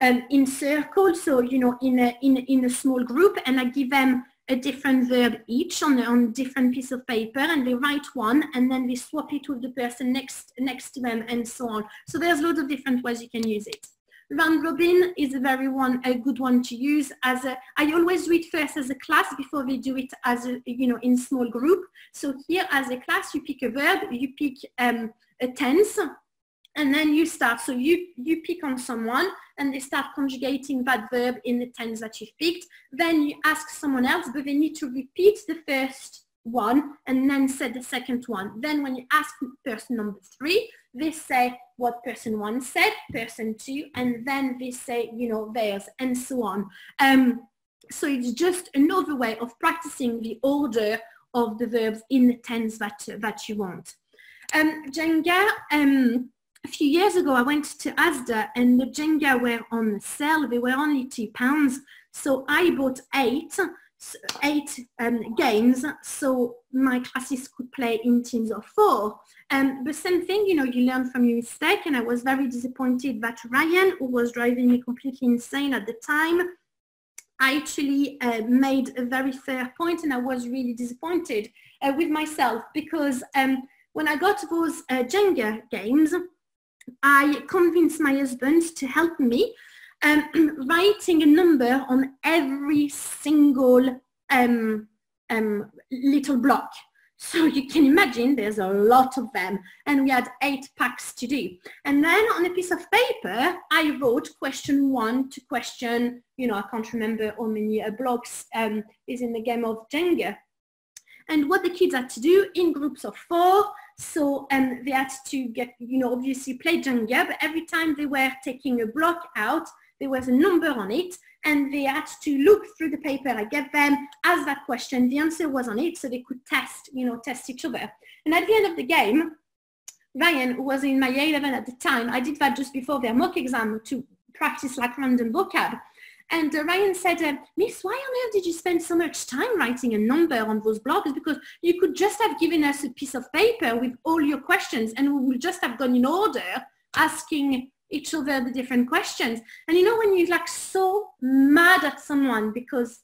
um, in circle, so you know, in a, in, in a small group, and I give them a different verb each on on different piece of paper, and they write one, and then they swap it with the person next next to them, and so on. So there's loads of different ways you can use it. Round robin is a very one, a good one to use as a, I always do it first as a class before we do it as a, you know, in small group. So here as a class, you pick a verb, you pick um, a tense, and then you start. So you, you pick on someone and they start conjugating that verb in the tense that you've picked. Then you ask someone else, but they need to repeat the first one and then say the second one. Then when you ask person number three, they say what person one said, person two, and then they say, you know, theirs, and so on. Um, so it's just another way of practicing the order of the verbs in the tense that, that you want. Um, Jenga, um, a few years ago, I went to Asda and the Jenga were on sale. They were only two pounds. So I bought eight eight um, games so my classes could play in teams of four. Um, the same thing, you know, you learn from your mistake and I was very disappointed that Ryan, who was driving me completely insane at the time, I actually uh, made a very fair point and I was really disappointed uh, with myself because um, when I got those uh, Jenga games, I convinced my husband to help me um, writing a number on every single um, um, little block. So you can imagine there's a lot of them and we had eight packs to do. And then on a piece of paper, I wrote question one to question, you know, I can't remember how many uh, blocks um, is in the game of Jenga. And what the kids had to do in groups of four, so um, they had to get, you know, obviously play Jenga, but every time they were taking a block out, there was a number on it and they had to look through the paper I gave them, ask that question, the answer was on it so they could test, you know, test each other. And at the end of the game, Ryan, who was in my A11 at the time, I did that just before their mock exam to practice like random vocab. And uh, Ryan said, uh, Miss, why on earth did you spend so much time writing a number on those blocks? Because you could just have given us a piece of paper with all your questions and we would just have gone in order asking each other the different questions. And you know when you're like so mad at someone because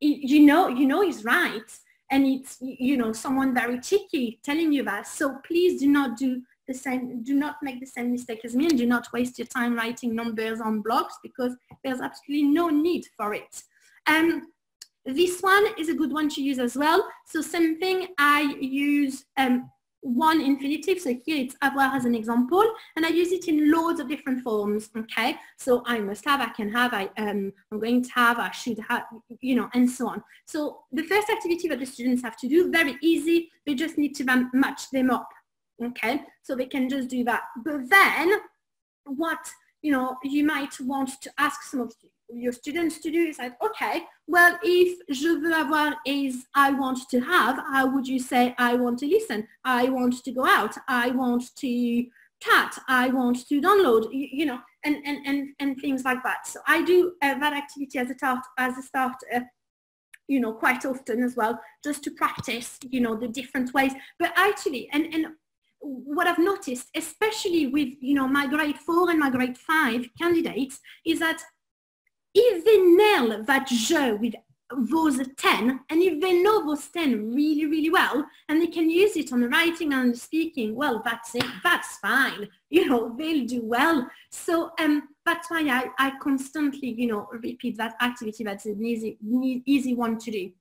you know you know he's right and it's you know someone very cheeky telling you that. So please do not do the same do not make the same mistake as me and do not waste your time writing numbers on blocks because there's absolutely no need for it. Um, this one is a good one to use as well. So same thing, I use um, one infinitive. So here it's avoir as an example, and I use it in loads of different forms. Okay, so I must have, I can have, I um, I'm going to have, I should have, you know, and so on. So the first activity that the students have to do, very easy. They just need to match them up. Okay, so they can just do that. But then, what you know, you might want to ask some of your students to do is like, okay, well, if je veux avoir is I want to have, how would you say I want to listen? I want to go out. I want to chat. I want to download, you, you know, and, and, and, and things like that. So I do uh, that activity as a, start, as a starter you know, quite often as well, just to practice, you know, the different ways. But actually, and, and what I've noticed, especially with, you know, my grade four and my grade five candidates, is that if they nail that je with those 10, and if they know those 10 really, really well, and they can use it on the writing and the speaking, well, that's it, that's fine. You know, they'll do well. So um, that's why I, I constantly, you know, repeat that activity. That's an easy, easy one to do.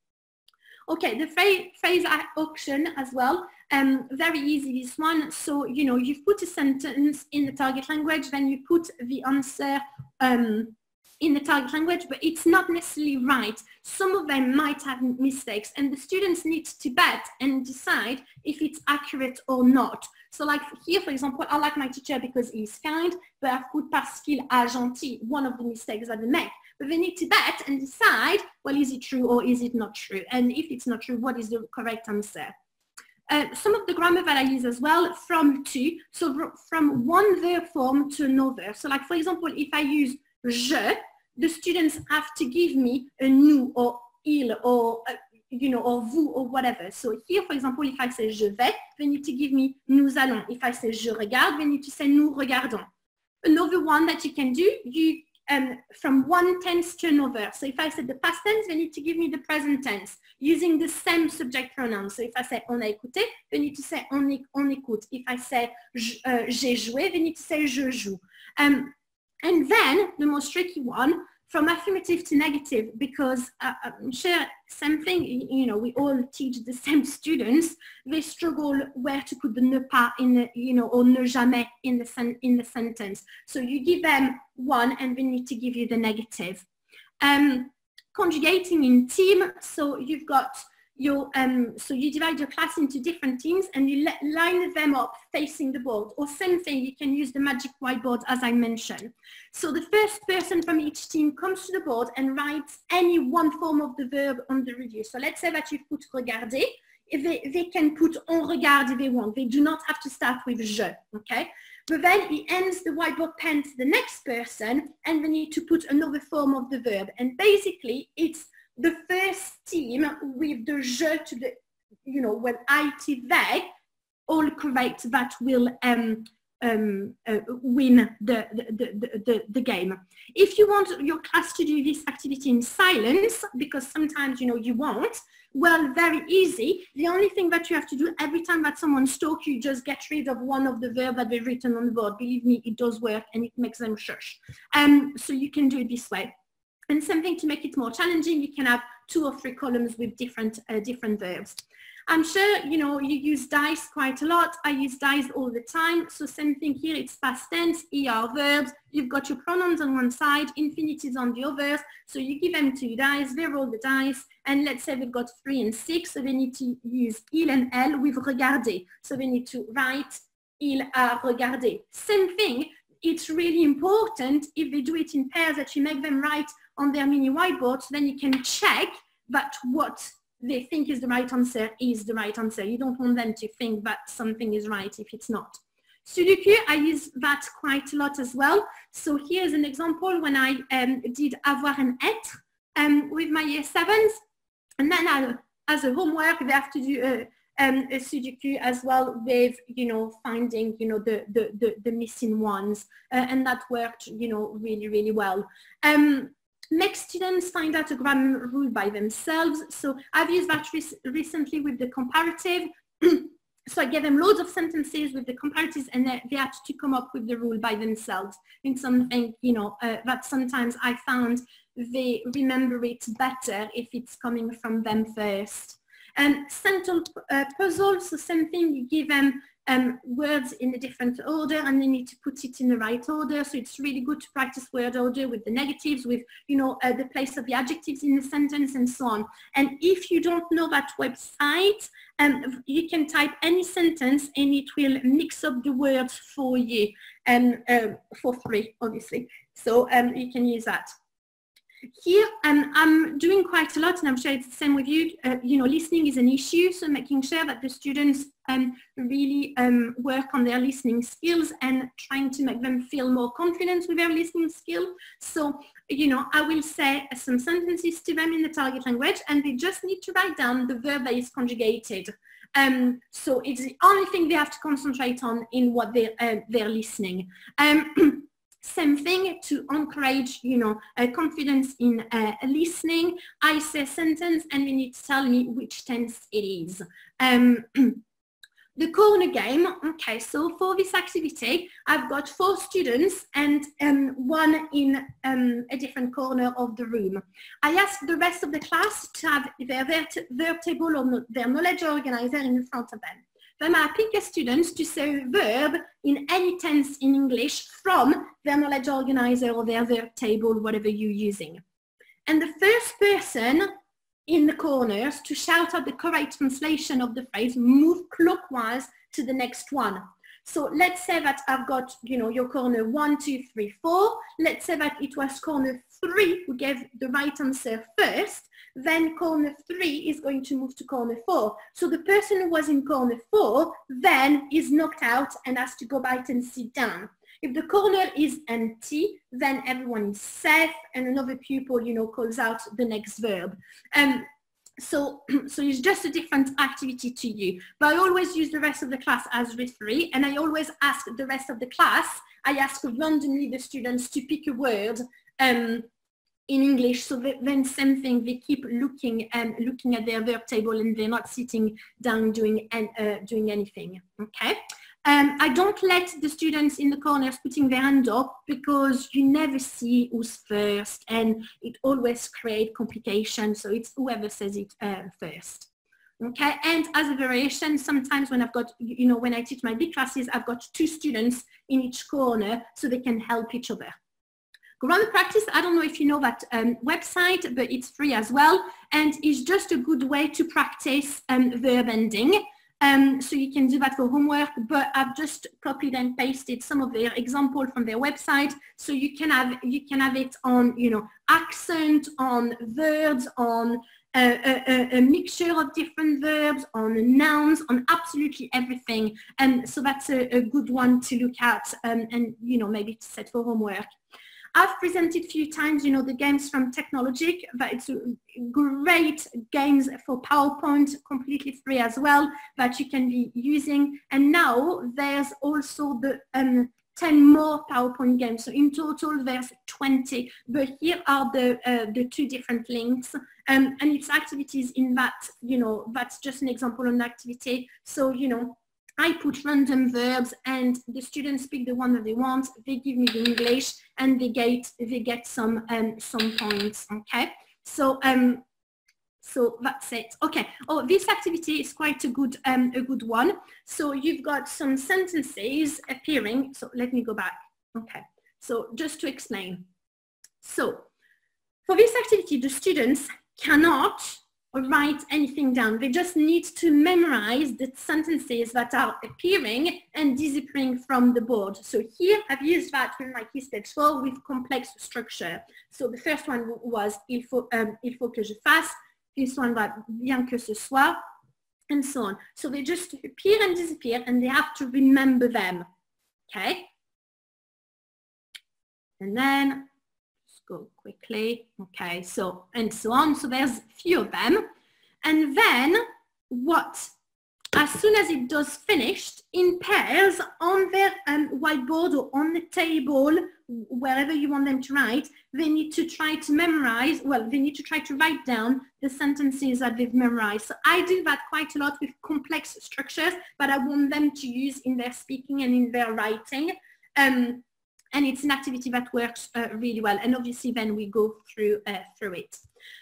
Okay, the phrase, phrase auction as well. Um, very easy this one. So, you know, you've put a sentence in the target language, then you put the answer um, in the target language, but it's not necessarily right. Some of them might have mistakes and the students need to bet and decide if it's accurate or not. So like here, for example, I like my teacher because he's kind, but I've put parce qu'il a gentil, one of the mistakes that they make. But they need to bet and decide, well, is it true or is it not true? And if it's not true, what is the correct answer? Uh, some of the grammar that I use as well, from to, so from one verb form to another. So like, for example, if I use je, the students have to give me a nous or il or uh, you know or vous or whatever. So here, for example, if I say je vais, they need to give me nous allons. If I say je regarde, they need to say nous regardons. Another one that you can do, you um, from one tense to another. So if I said the past tense, they need to give me the present tense using the same subject pronoun. So if I say on a écouté, they need to say on, on écoute. If I say uh, j'ai joué, they need to say je joue. Um, and then the most tricky one, from affirmative to negative, because uh, I'm sure same thing, you know, we all teach the same students, they struggle where to put the ne pas in the, you know, or ne jamais in the, sen in the sentence. So you give them one and they need to give you the negative. Um, conjugating in team, so you've got um, so you divide your class into different teams and you line them up facing the board. Or same thing, you can use the magic whiteboard as I mentioned. So the first person from each team comes to the board and writes any one form of the verb on the review. So let's say that you've put regarder. They, they can put on regarde if they want. They do not have to start with je, okay? But then he ends the whiteboard pen to the next person and they need to put another form of the verb. And basically it's the first team with the je to the, you know, when IT all correct, that will um, um, uh, win the, the, the, the, game. If you want your class to do this activity in silence, because sometimes, you know, you won't, well, very easy. The only thing that you have to do every time that someone stalks you, just get rid of one of the verbs that they've written on the board. Believe me, it does work and it makes them shush. Um, so you can do it this way. And something to make it more challenging, you can have two or three columns with different, uh, different verbs. I'm sure, you know, you use dice quite a lot. I use dice all the time. So same thing here, it's past tense, ER verbs. You've got your pronouns on one side, infinitives on the others. So you give them two dice, they roll the dice. And let's say they've got three and six. So they need to use il and elle with regarder. So they need to write il a regardé. Same thing. It's really important if they do it in pairs that you make them write on their mini whiteboard then you can check that what they think is the right answer is the right answer. You don't want them to think that something is right if it's not. Sudoku, I use that quite a lot as well. So here's an example when I um, did avoir un être um, with my year sevens. And then I, as a homework, they have to do a, um, a Sudoku as well with, you know, finding, you know, the, the, the, the missing ones. Uh, and that worked, you know, really, really well. Um, make students find out a grammar rule by themselves. So I've used that recently with the comparative. so I gave them loads of sentences with the comparatives and they, they, had to come up with the rule by themselves in something, you know, uh, that sometimes I found they remember it better if it's coming from them first. And central uh, puzzle, so same thing, you give them um, words in a different order and they need to put it in the right order. So it's really good to practice word order with the negatives, with, you know, uh, the place of the adjectives in the sentence and so on. And if you don't know that website, um, you can type any sentence and it will mix up the words for you and um, uh, for free, obviously. So um, you can use that. Here, um, I'm doing quite a lot, and I'm sure it's the same with you. Uh, you know, listening is an issue, so making sure that the students um, really um, work on their listening skills and trying to make them feel more confident with their listening skill. So, you know, I will say some sentences to them in the target language, and they just need to write down the verb that is conjugated. Um, so it's the only thing they have to concentrate on in what they're, uh, they're listening. Um, same thing to encourage, you know, confidence in uh, listening. I say a sentence and you need to tell me which tense it is. Um, the corner game, okay, so for this activity, I've got four students and um, one in um, a different corner of the room. I asked the rest of the class to have their verb table or their knowledge organizer in front of them. Then I pick a student to say a verb in any tense in English from their knowledge organizer or their verb table, whatever you're using. And the first person in the corners to shout out the correct translation of the phrase, move clockwise to the next one. So let's say that I've got, you know, your corner one, two, three, four. Let's say that it was corner three who gave the right answer first. Then corner three is going to move to corner four. So the person who was in corner four then is knocked out and has to go back and sit down. If the corner is empty, then everyone is safe and another pupil, you know, calls out the next verb. Um, so, so it's just a different activity to you. But I always use the rest of the class as referee and I always ask the rest of the class, I ask randomly the students to pick a word um, in English. So then same thing, they keep looking and looking at their verb table and they're not sitting down doing, uh, doing anything, okay? Um, I don't let the students in the corners putting their hand up because you never see who's first and it always creates complications. So it's whoever says it uh, first. Okay, and as a variation, sometimes when I've got, you know, when I teach my big classes, I've got two students in each corner so they can help each other. Grammar Practice, I don't know if you know that um, website, but it's free as well. And it's just a good way to practice um, verb ending. Um, so you can do that for homework, but I've just copied and pasted some of their example from their website. So you can have, you can have it on, you know, accent, on verbs, on a, a, mixture of different verbs, on nouns, on absolutely everything. And so that's a, a good one to look at um, and, you know, maybe to set for homework. I've presented a few times, you know, the games from Tekhnologic, but it's great games for PowerPoint, completely free as well, that you can be using. And now there's also the um, 10 more PowerPoint games. So in total, there's 20, but here are the, uh, the two different links. Um, and it's activities in that, you know, that's just an example of an activity. So, you know, I put random verbs and the students pick the one that they want. They give me the English and they get they get some um, some points. Okay, so um, so that's it. Okay. Oh, this activity is quite a good um, a good one. So you've got some sentences appearing. So let me go back. Okay. So just to explain. So for this activity, the students cannot or write anything down. They just need to memorize the sentences that are appearing and disappearing from the board. So here I've used that with my key stage 4 with complex structure. So the first one was il faut, um, il faut que je fasse. This one was bien que ce soit and so on. So they just appear and disappear and they have to remember them. Okay? And then go quickly. Okay, so, and so on. So there's a few of them. And then what, as soon as it does finished, in pairs on their um, whiteboard or on the table, wherever you want them to write, they need to try to memorize, well, they need to try to write down the sentences that they've memorized. So I do that quite a lot with complex structures, but I want them to use in their speaking and in their writing. Um, and it's an activity that works uh, really well. And obviously then we go through, uh, through it.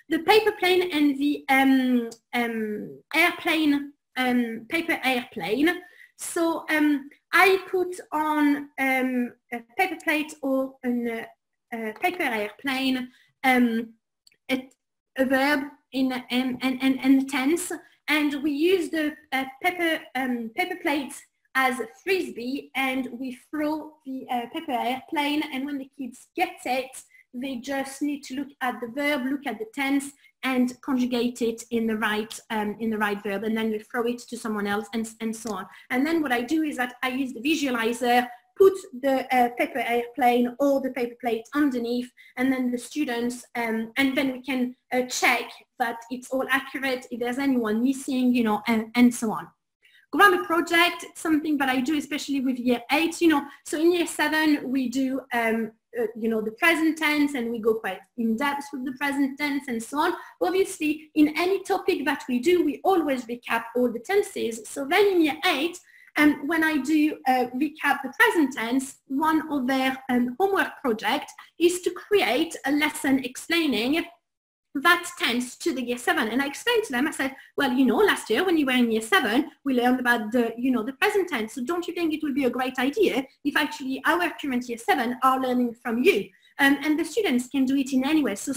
The paper plane and the um, um, airplane, um, paper airplane. So um, I put on um, a paper plate or uh, a paper airplane um, a, a verb in and, and, and, tense and we use the uh, paper, paper plates as frisbee and we throw the uh, paper airplane and when the kids get it, They just need to look at the verb, look at the tense, and conjugate it in the right um, in the right verb, and then we throw it to someone else, and and so on. And then what I do is that I use the visualizer put the uh, paper airplane or the paper plate underneath and then the students um, and then we can uh, check that it's all accurate if there's anyone missing you know and, and so on grammar project something that I do especially with year eight you know. So in year seven we do um, uh, you know the present tense and we go quite in depth with the present tense and so on. Obviously in any topic that we do we always recap all the tenses. So then in year eight and when I do uh, recap the present tense, one of their um, homework project is to create a lesson explaining that tends to the year seven. And I explained to them, I said, well, you know, last year when you were in year seven, we learned about the, you know, the present tense. So don't you think it would be a great idea if actually our current year seven are learning from you? Um, and the students can do it in any way. So,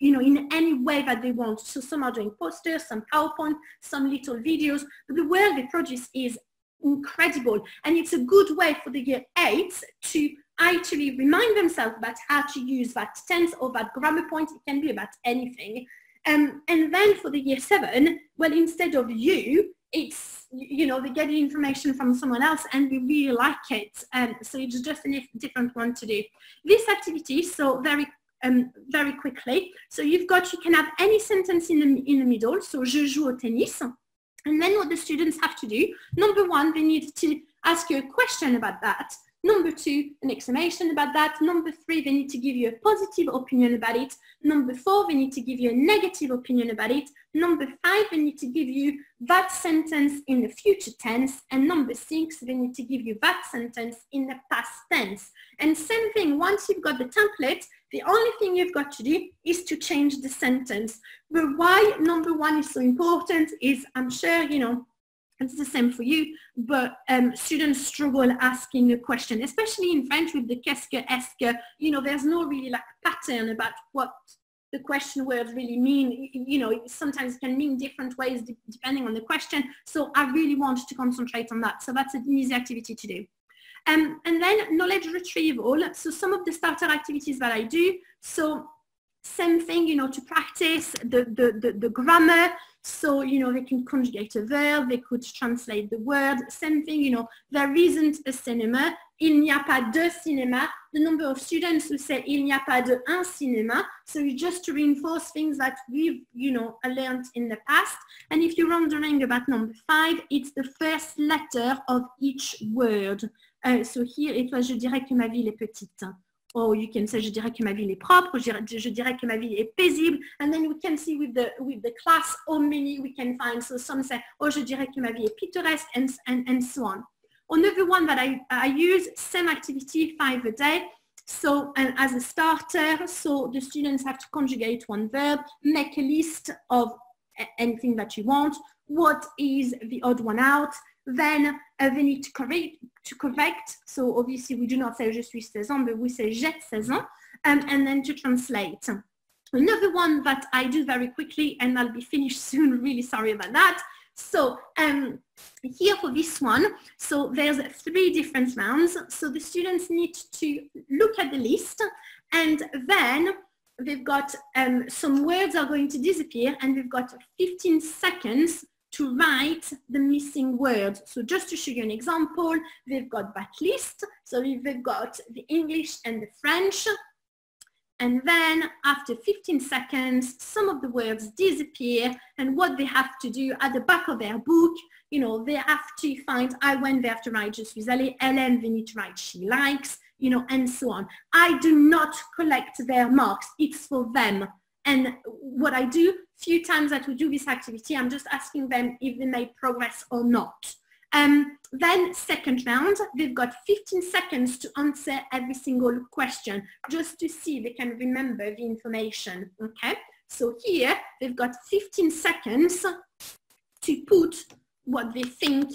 you know, in any way that they want. So some are doing posters, some PowerPoint, some little videos. But the work they produce is incredible. And it's a good way for the year eight to actually remind themselves about how to use that tense or that grammar point. It can be about anything. Um, and then for the year seven, well, instead of you, it's, you know, they get the information from someone else and we really like it. Um, so it's just a different one to do. This activity, so very um, very quickly. So you've got, you can have any sentence in the, in the middle. So, je joue au tennis. And then what the students have to do, number one, they need to ask you a question about that. Number two, an exclamation about that. Number three, they need to give you a positive opinion about it. Number four, they need to give you a negative opinion about it. Number five, they need to give you that sentence in the future tense. And number six, they need to give you that sentence in the past tense. And same thing, once you've got the template, the only thing you've got to do is to change the sentence. But why number one is so important is I'm sure, you know, it's the same for you, but um, students struggle asking a question, especially in French with the qu'est-ce que, est-ce que, you know, there's no really like pattern about what the question words really mean. You know, sometimes can mean different ways depending on the question. So I really want to concentrate on that. So that's an easy activity to do. Um, and then knowledge retrieval. So some of the starter activities that I do. So same thing, you know, to practice the, the, the, the grammar. So, you know, they can conjugate a verb, they could translate the word. Same thing, you know, there isn't a cinema. Il n'y a pas de cinéma. The number of students who say il n'y a pas de un cinéma. So you just to reinforce things that we've, you know, learned in the past. And if you're wondering about number five, it's the first letter of each word. Uh, so here it was je dirais que ma ville est petite. Or you can say je dirais que ma ville est propre, je, dirais que ma ville est paisible. And then we can see with the, with the class how many we can find. So some say, oh, je dirais que ma vie est pittoresque and, and, and so on. Another one that I, I use, same activity, five a day. So and as a starter, so the students have to conjugate one verb, make a list of anything that you want. What is the odd one out? Then they need to correct, to correct. So obviously we do not say je suis 16 ans, but we say j'ai 16 ans. Um, and then to translate. Another one that I do very quickly, and I'll be finished soon, really sorry about that. So um, here for this one, so there's three different rounds. So the students need to look at the list and then they've got um, some words are going to disappear and we've got 15 seconds to write the missing words. So just to show you an example, they've got that list. So they've got the English and the French. And then after 15 seconds, some of the words disappear. And what they have to do at the back of their book, you know, they have to find I went, they have to write je suis allée, Ellen, they need to write she likes, you know, and so on. I do not collect their marks. It's for them. And what I do, few times that we do this activity, I'm just asking them if they made progress or not. Um, then second round, they've got 15 seconds to answer every single question, just to see they can remember the information, okay? So here, they've got 15 seconds to put what they think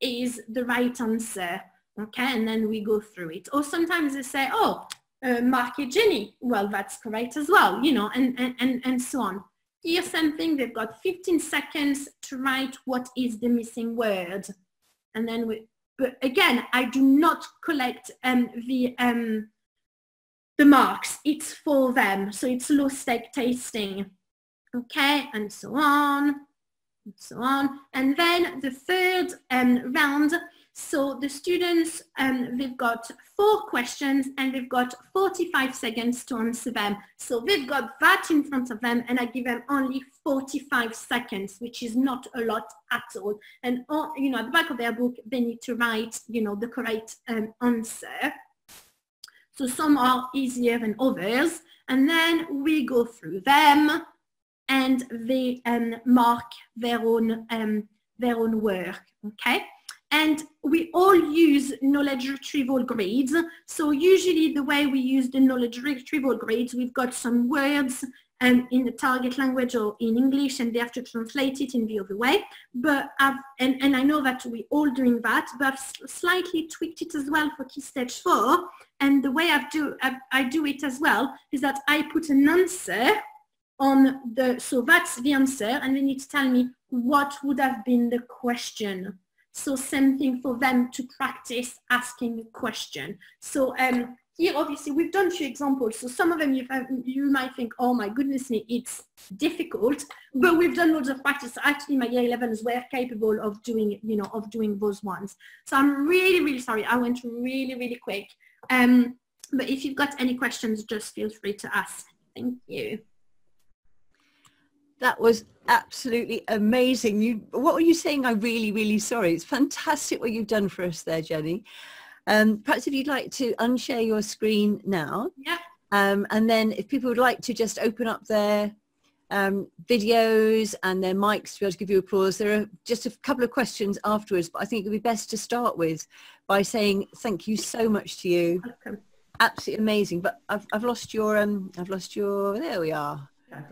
is the right answer, okay? And then we go through it. Or sometimes they say, oh, uh, Mark Jenny. Well, that's correct as well, you know, and, and, and, and so on. Here something, they've got 15 seconds to write what is the missing word. And then we, but again, I do not collect um, the, um, the marks. It's for them. So it's low stake tasting. Okay, and so on, and so on. And then the third um, round, so the students, um, they've got four questions and they've got 45 seconds to answer them. So they've got that in front of them and I give them only 45 seconds, which is not a lot at all. And, oh, you know, at the back of their book, they need to write, you know, the correct um, answer. So some are easier than others. And then we go through them and they um, mark their own, um, their own work, okay? And we all use knowledge retrieval grids. So usually the way we use the knowledge retrieval grids, we've got some words um, in the target language or in English and they have to translate it in the other way. But I've, and, and I know that we're all doing that, but I've slightly tweaked it as well for Key Stage 4. And the way I do, I, I do it as well is that I put an answer on the, so that's the answer and then to tell me what would have been the question so same thing for them to practice asking a question. So um, here, obviously, we've done a few examples. So some of them you you might think, oh my goodness, it's difficult, but we've done loads of practice. Actually, my year 11s were capable of doing, you know, of doing those ones. So I'm really, really sorry. I went really, really quick. Um, but if you've got any questions, just feel free to ask. Thank you. That was absolutely amazing. You, what were you saying? I'm really, really sorry. It's fantastic what you've done for us there, Jenny. Um, perhaps if you'd like to unshare your screen now. Yeah. Um, and then if people would like to just open up their um, videos and their mics to be able to give you applause, there are just a couple of questions afterwards, but I think it would be best to start with by saying thank you so much to you. Welcome. Absolutely amazing. But I've, I've lost your, um, I've lost your, there we are.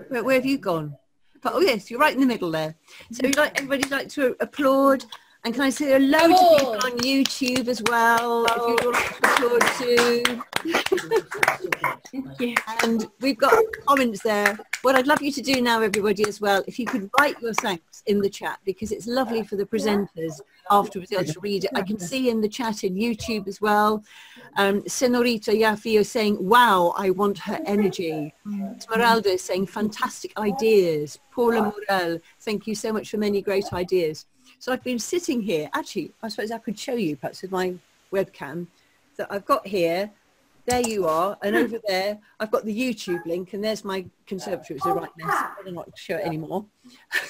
Where, where have you gone? But, oh yes, you're right in the middle there. So we'd like everybody like to applaud. And can I say hello oh. of people on YouTube as well? Oh. If you'd all like to applaud too. and we've got comments there. What I'd love you to do now, everybody, as well, if you could write your thanks in the chat, because it's lovely for the presenters afterwards to read it. I can see in the chat in YouTube as well. Um, Senorita Yafio saying, wow, I want her energy. Esmeralda is saying, fantastic ideas. Paula Morel, thank you so much for many great ideas. So I've been sitting here, actually, I suppose I could show you perhaps with my webcam that I've got here, there you are, and over there I've got the YouTube link and there's my conservatory, it's a right mess, I better not show it anymore.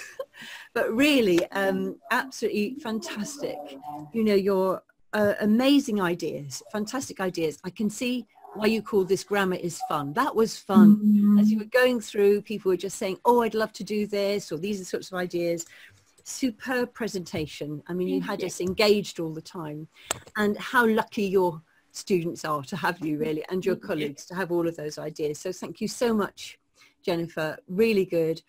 but really, um, absolutely fantastic. You know, your uh, amazing ideas, fantastic ideas. I can see why you call this grammar is fun. That was fun. Mm-hmm. As you were going through, people were just saying, oh, I'd love to do this, or these are sorts of ideas. Superb presentation. I mean, you had us engaged all the time. And how lucky your students are to have you really, and your colleagues to have all of those ideas. So thank you so much, Jennifer. Really good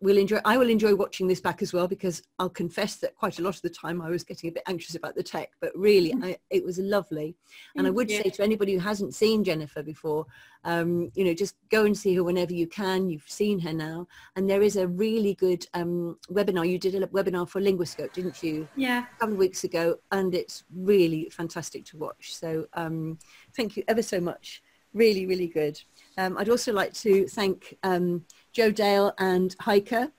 will enjoy, I will enjoy watching this back as well because I'll confess that quite a lot of the time I was getting a bit anxious about the tech, but really mm. I, it was lovely. And I would say to anybody who hasn't seen Jennifer before, um, you know, just go and see her whenever you can. You've seen her now. And there is a really good um, webinar. You did a webinar for Linguascope, didn't you? Yeah. A couple of weeks ago. And it's really fantastic to watch. So um, thank you ever so much. Really, really good. Um, I'd also like to thank um, Joe Dale and Heike,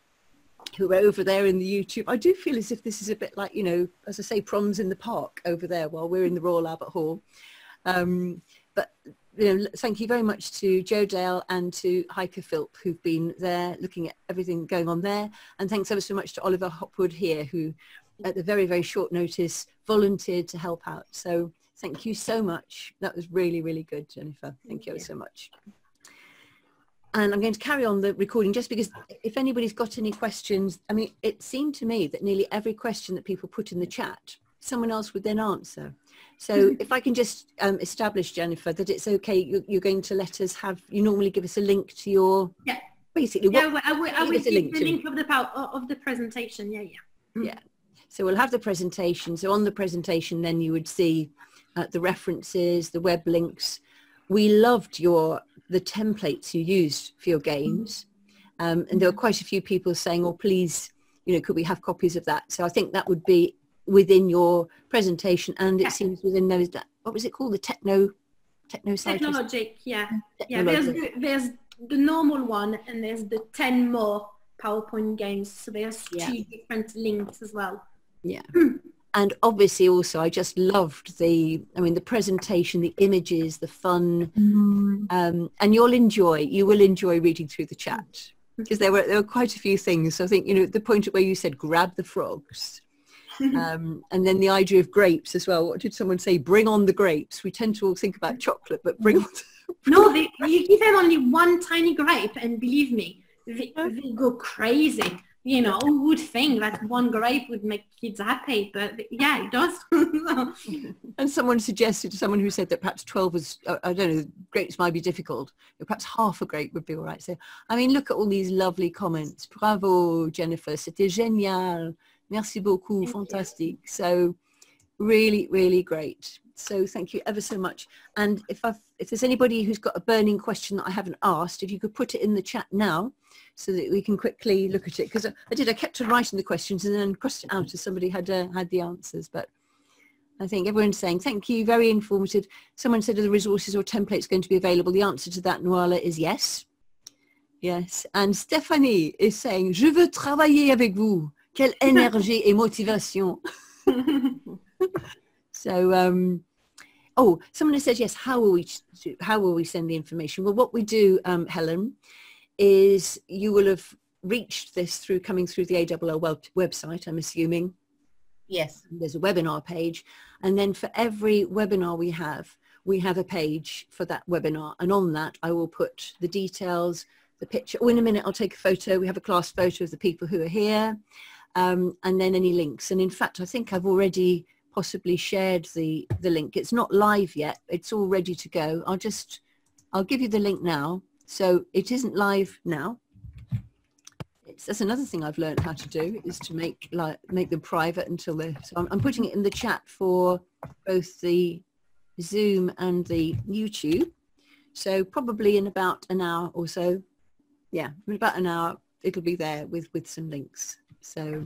who are over there in the YouTube. I do feel as if this is a bit like, you know, as I say, proms in the park over there while we're in the Royal Albert Hall. Um, but you know, thank you very much to Joe Dale and to Heike Philp who've been there looking at everything going on there. And thanks ever so much to Oliver Hopwood here who at the very, very short notice volunteered to help out. So thank you so much. That was really, really good, Jennifer. Thank you so much and I'm going to carry on the recording just because if anybody's got any questions, I mean, it seemed to me that nearly every question that people put in the chat, someone else would then answer. So if I can just um, establish, Jennifer, that it's okay, you're, you're, going to let us have, you normally give us a link to your, yeah. basically. Yeah, what, I will, I will give the link, the link of the, of the presentation, yeah, yeah. Mm. Yeah. So we'll have the presentation. So on the presentation, then you would see uh, the references, the web links. We loved your the templates you used for your games. Um, and there were quite a few people saying, oh, please, you know, could we have copies of that? So I think that would be within your presentation and it seems within those, what was it called? The techno, Technocyclist. Tekhnologic, yeah. Yeah, there's the, there's the normal one and there's the 10 more PowerPoint games. So there's Yeah. two different links as well. Yeah. And obviously also I just loved the, I mean, the presentation, the images, the fun, um, and you'll enjoy, you will enjoy reading through the chat because there were, there were quite a few things. So I think, you know, the point where you said grab the frogs um, and then the idea of grapes as well. What did someone say? Bring on the grapes. We tend to all think about chocolate, but bring on, No, they, you give them only one tiny grape and believe me, they, they go crazy. You know, who would think that one grape would make kids happy? But yeah, it does. And someone suggested, someone who said that perhaps 12 was, uh, I don't know, grapes might be difficult. but Perhaps half a grape would be all right. So, I mean, look at all these lovely comments. Bravo, Jennifer. C'était génial. Merci beaucoup. Fantastique. So really, really great. So thank you ever so much. And if I've, if there's anybody who's got a burning question that I haven't asked, if you could put it in the chat now so that we can quickly look at it. Because I, did, I kept on writing the questions and then crossed it out as somebody had, uh, had the answers. But I think everyone's saying, thank you, very informative. Someone said, are the resources or templates going to be available? The answer to that, Noala, is yes. Yes. And Stephanie is saying, je veux travailler avec vous. Quelle énergie et motivation. So, um, oh, someone has said, yes, how will we, how will we send the information? Well, what we do, um, Helen, is you will have reached this through coming through the ALL web, website, I'm assuming. Yes. There's a webinar page. And then for every webinar we have, we have a page for that webinar. And on that, I will put the details, the picture. Oh, in a minute, I'll take a photo. We have a class photo of the people who are here. Um, and then any links. And in fact, I think I've already possibly shared the, the link. It's not live yet. It's all ready to go. I'll just, I'll give you the link now. So it isn't live now. It's, that's another thing I've learned how to do is to make like make them private until they're. So I'm, I'm putting it in the chat for both the Zoom and the YouTube. So probably in about an hour or so, yeah, in about an hour, it'll be there with with some links. So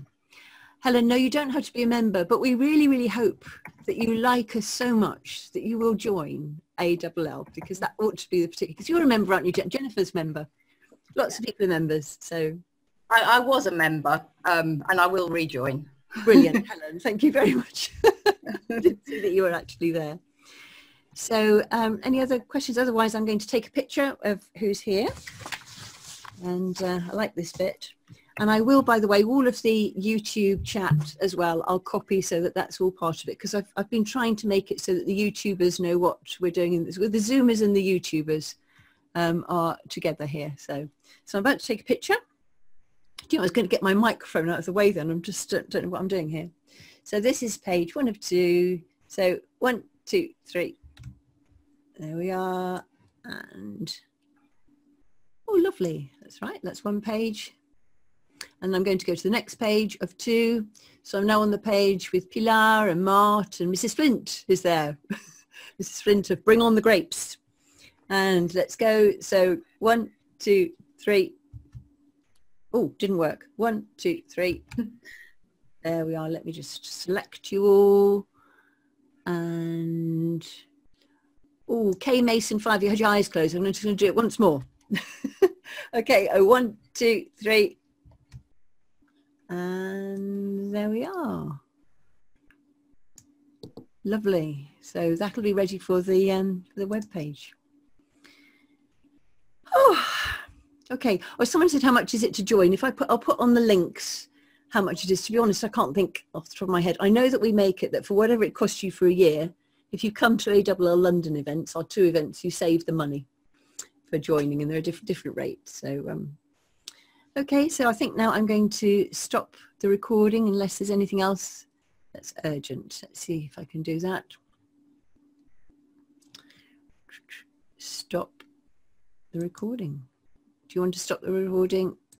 Helen, no, you don't have to be a member, but we really, really hope that you like us so much that you will join ALL because that ought to be the particular, because you're a member, aren't you? Jennifer's member. Lots of people are members. So I, I was a member um, and I will rejoin. brilliant, Helen. Thank you very much. I didn't see that you were actually there. So um, any other questions? Otherwise, I'm going to take a picture of who's here. And uh, I like this bit. And I will, by the way, all of the YouTube chat as well, I'll copy so that that's all part of it because I've, I've been trying to make it so that the YouTubers know what we're doing. In this. The Zoomers and the YouTubers um, are together here. So, so I'm about to take a picture. Do you know, I was going to get my microphone out of the way then. I'm just don't, don't know what I'm doing here. So this is page one of two. So one, two, three. There we are. And, oh, lovely. That's right. That's one page. And I'm going to go to the next page of two. So I'm now on the page with Pilar and Mart and Mrs. Flint is there. Mrs. Flint of Bring on the Grapes. And let's go. So one, two, three. Oh, didn't work. One, two, three. There we are. Let me just select you all. And, oh, K Mason 5, you had your eyes closed. I'm just going to do it once more. okay, oh, one, two, three. And there we are. Lovely. So that'll be ready for the um, the web page. Oh, okay. Or someone said, how much is it to join? If I put, I'll put on the links how much it is. To be honest, I can't think off the top of my head. I know that we make it that for whatever it costs you for a year, if you come to ALL London events, our two events, you save the money for joining and there are diff- different rates. So, um, okay, so I think now I'm going to stop the recording unless there's anything else that's urgent. Let's see if I can do that. Stop the recording. Do you want to stop the recording?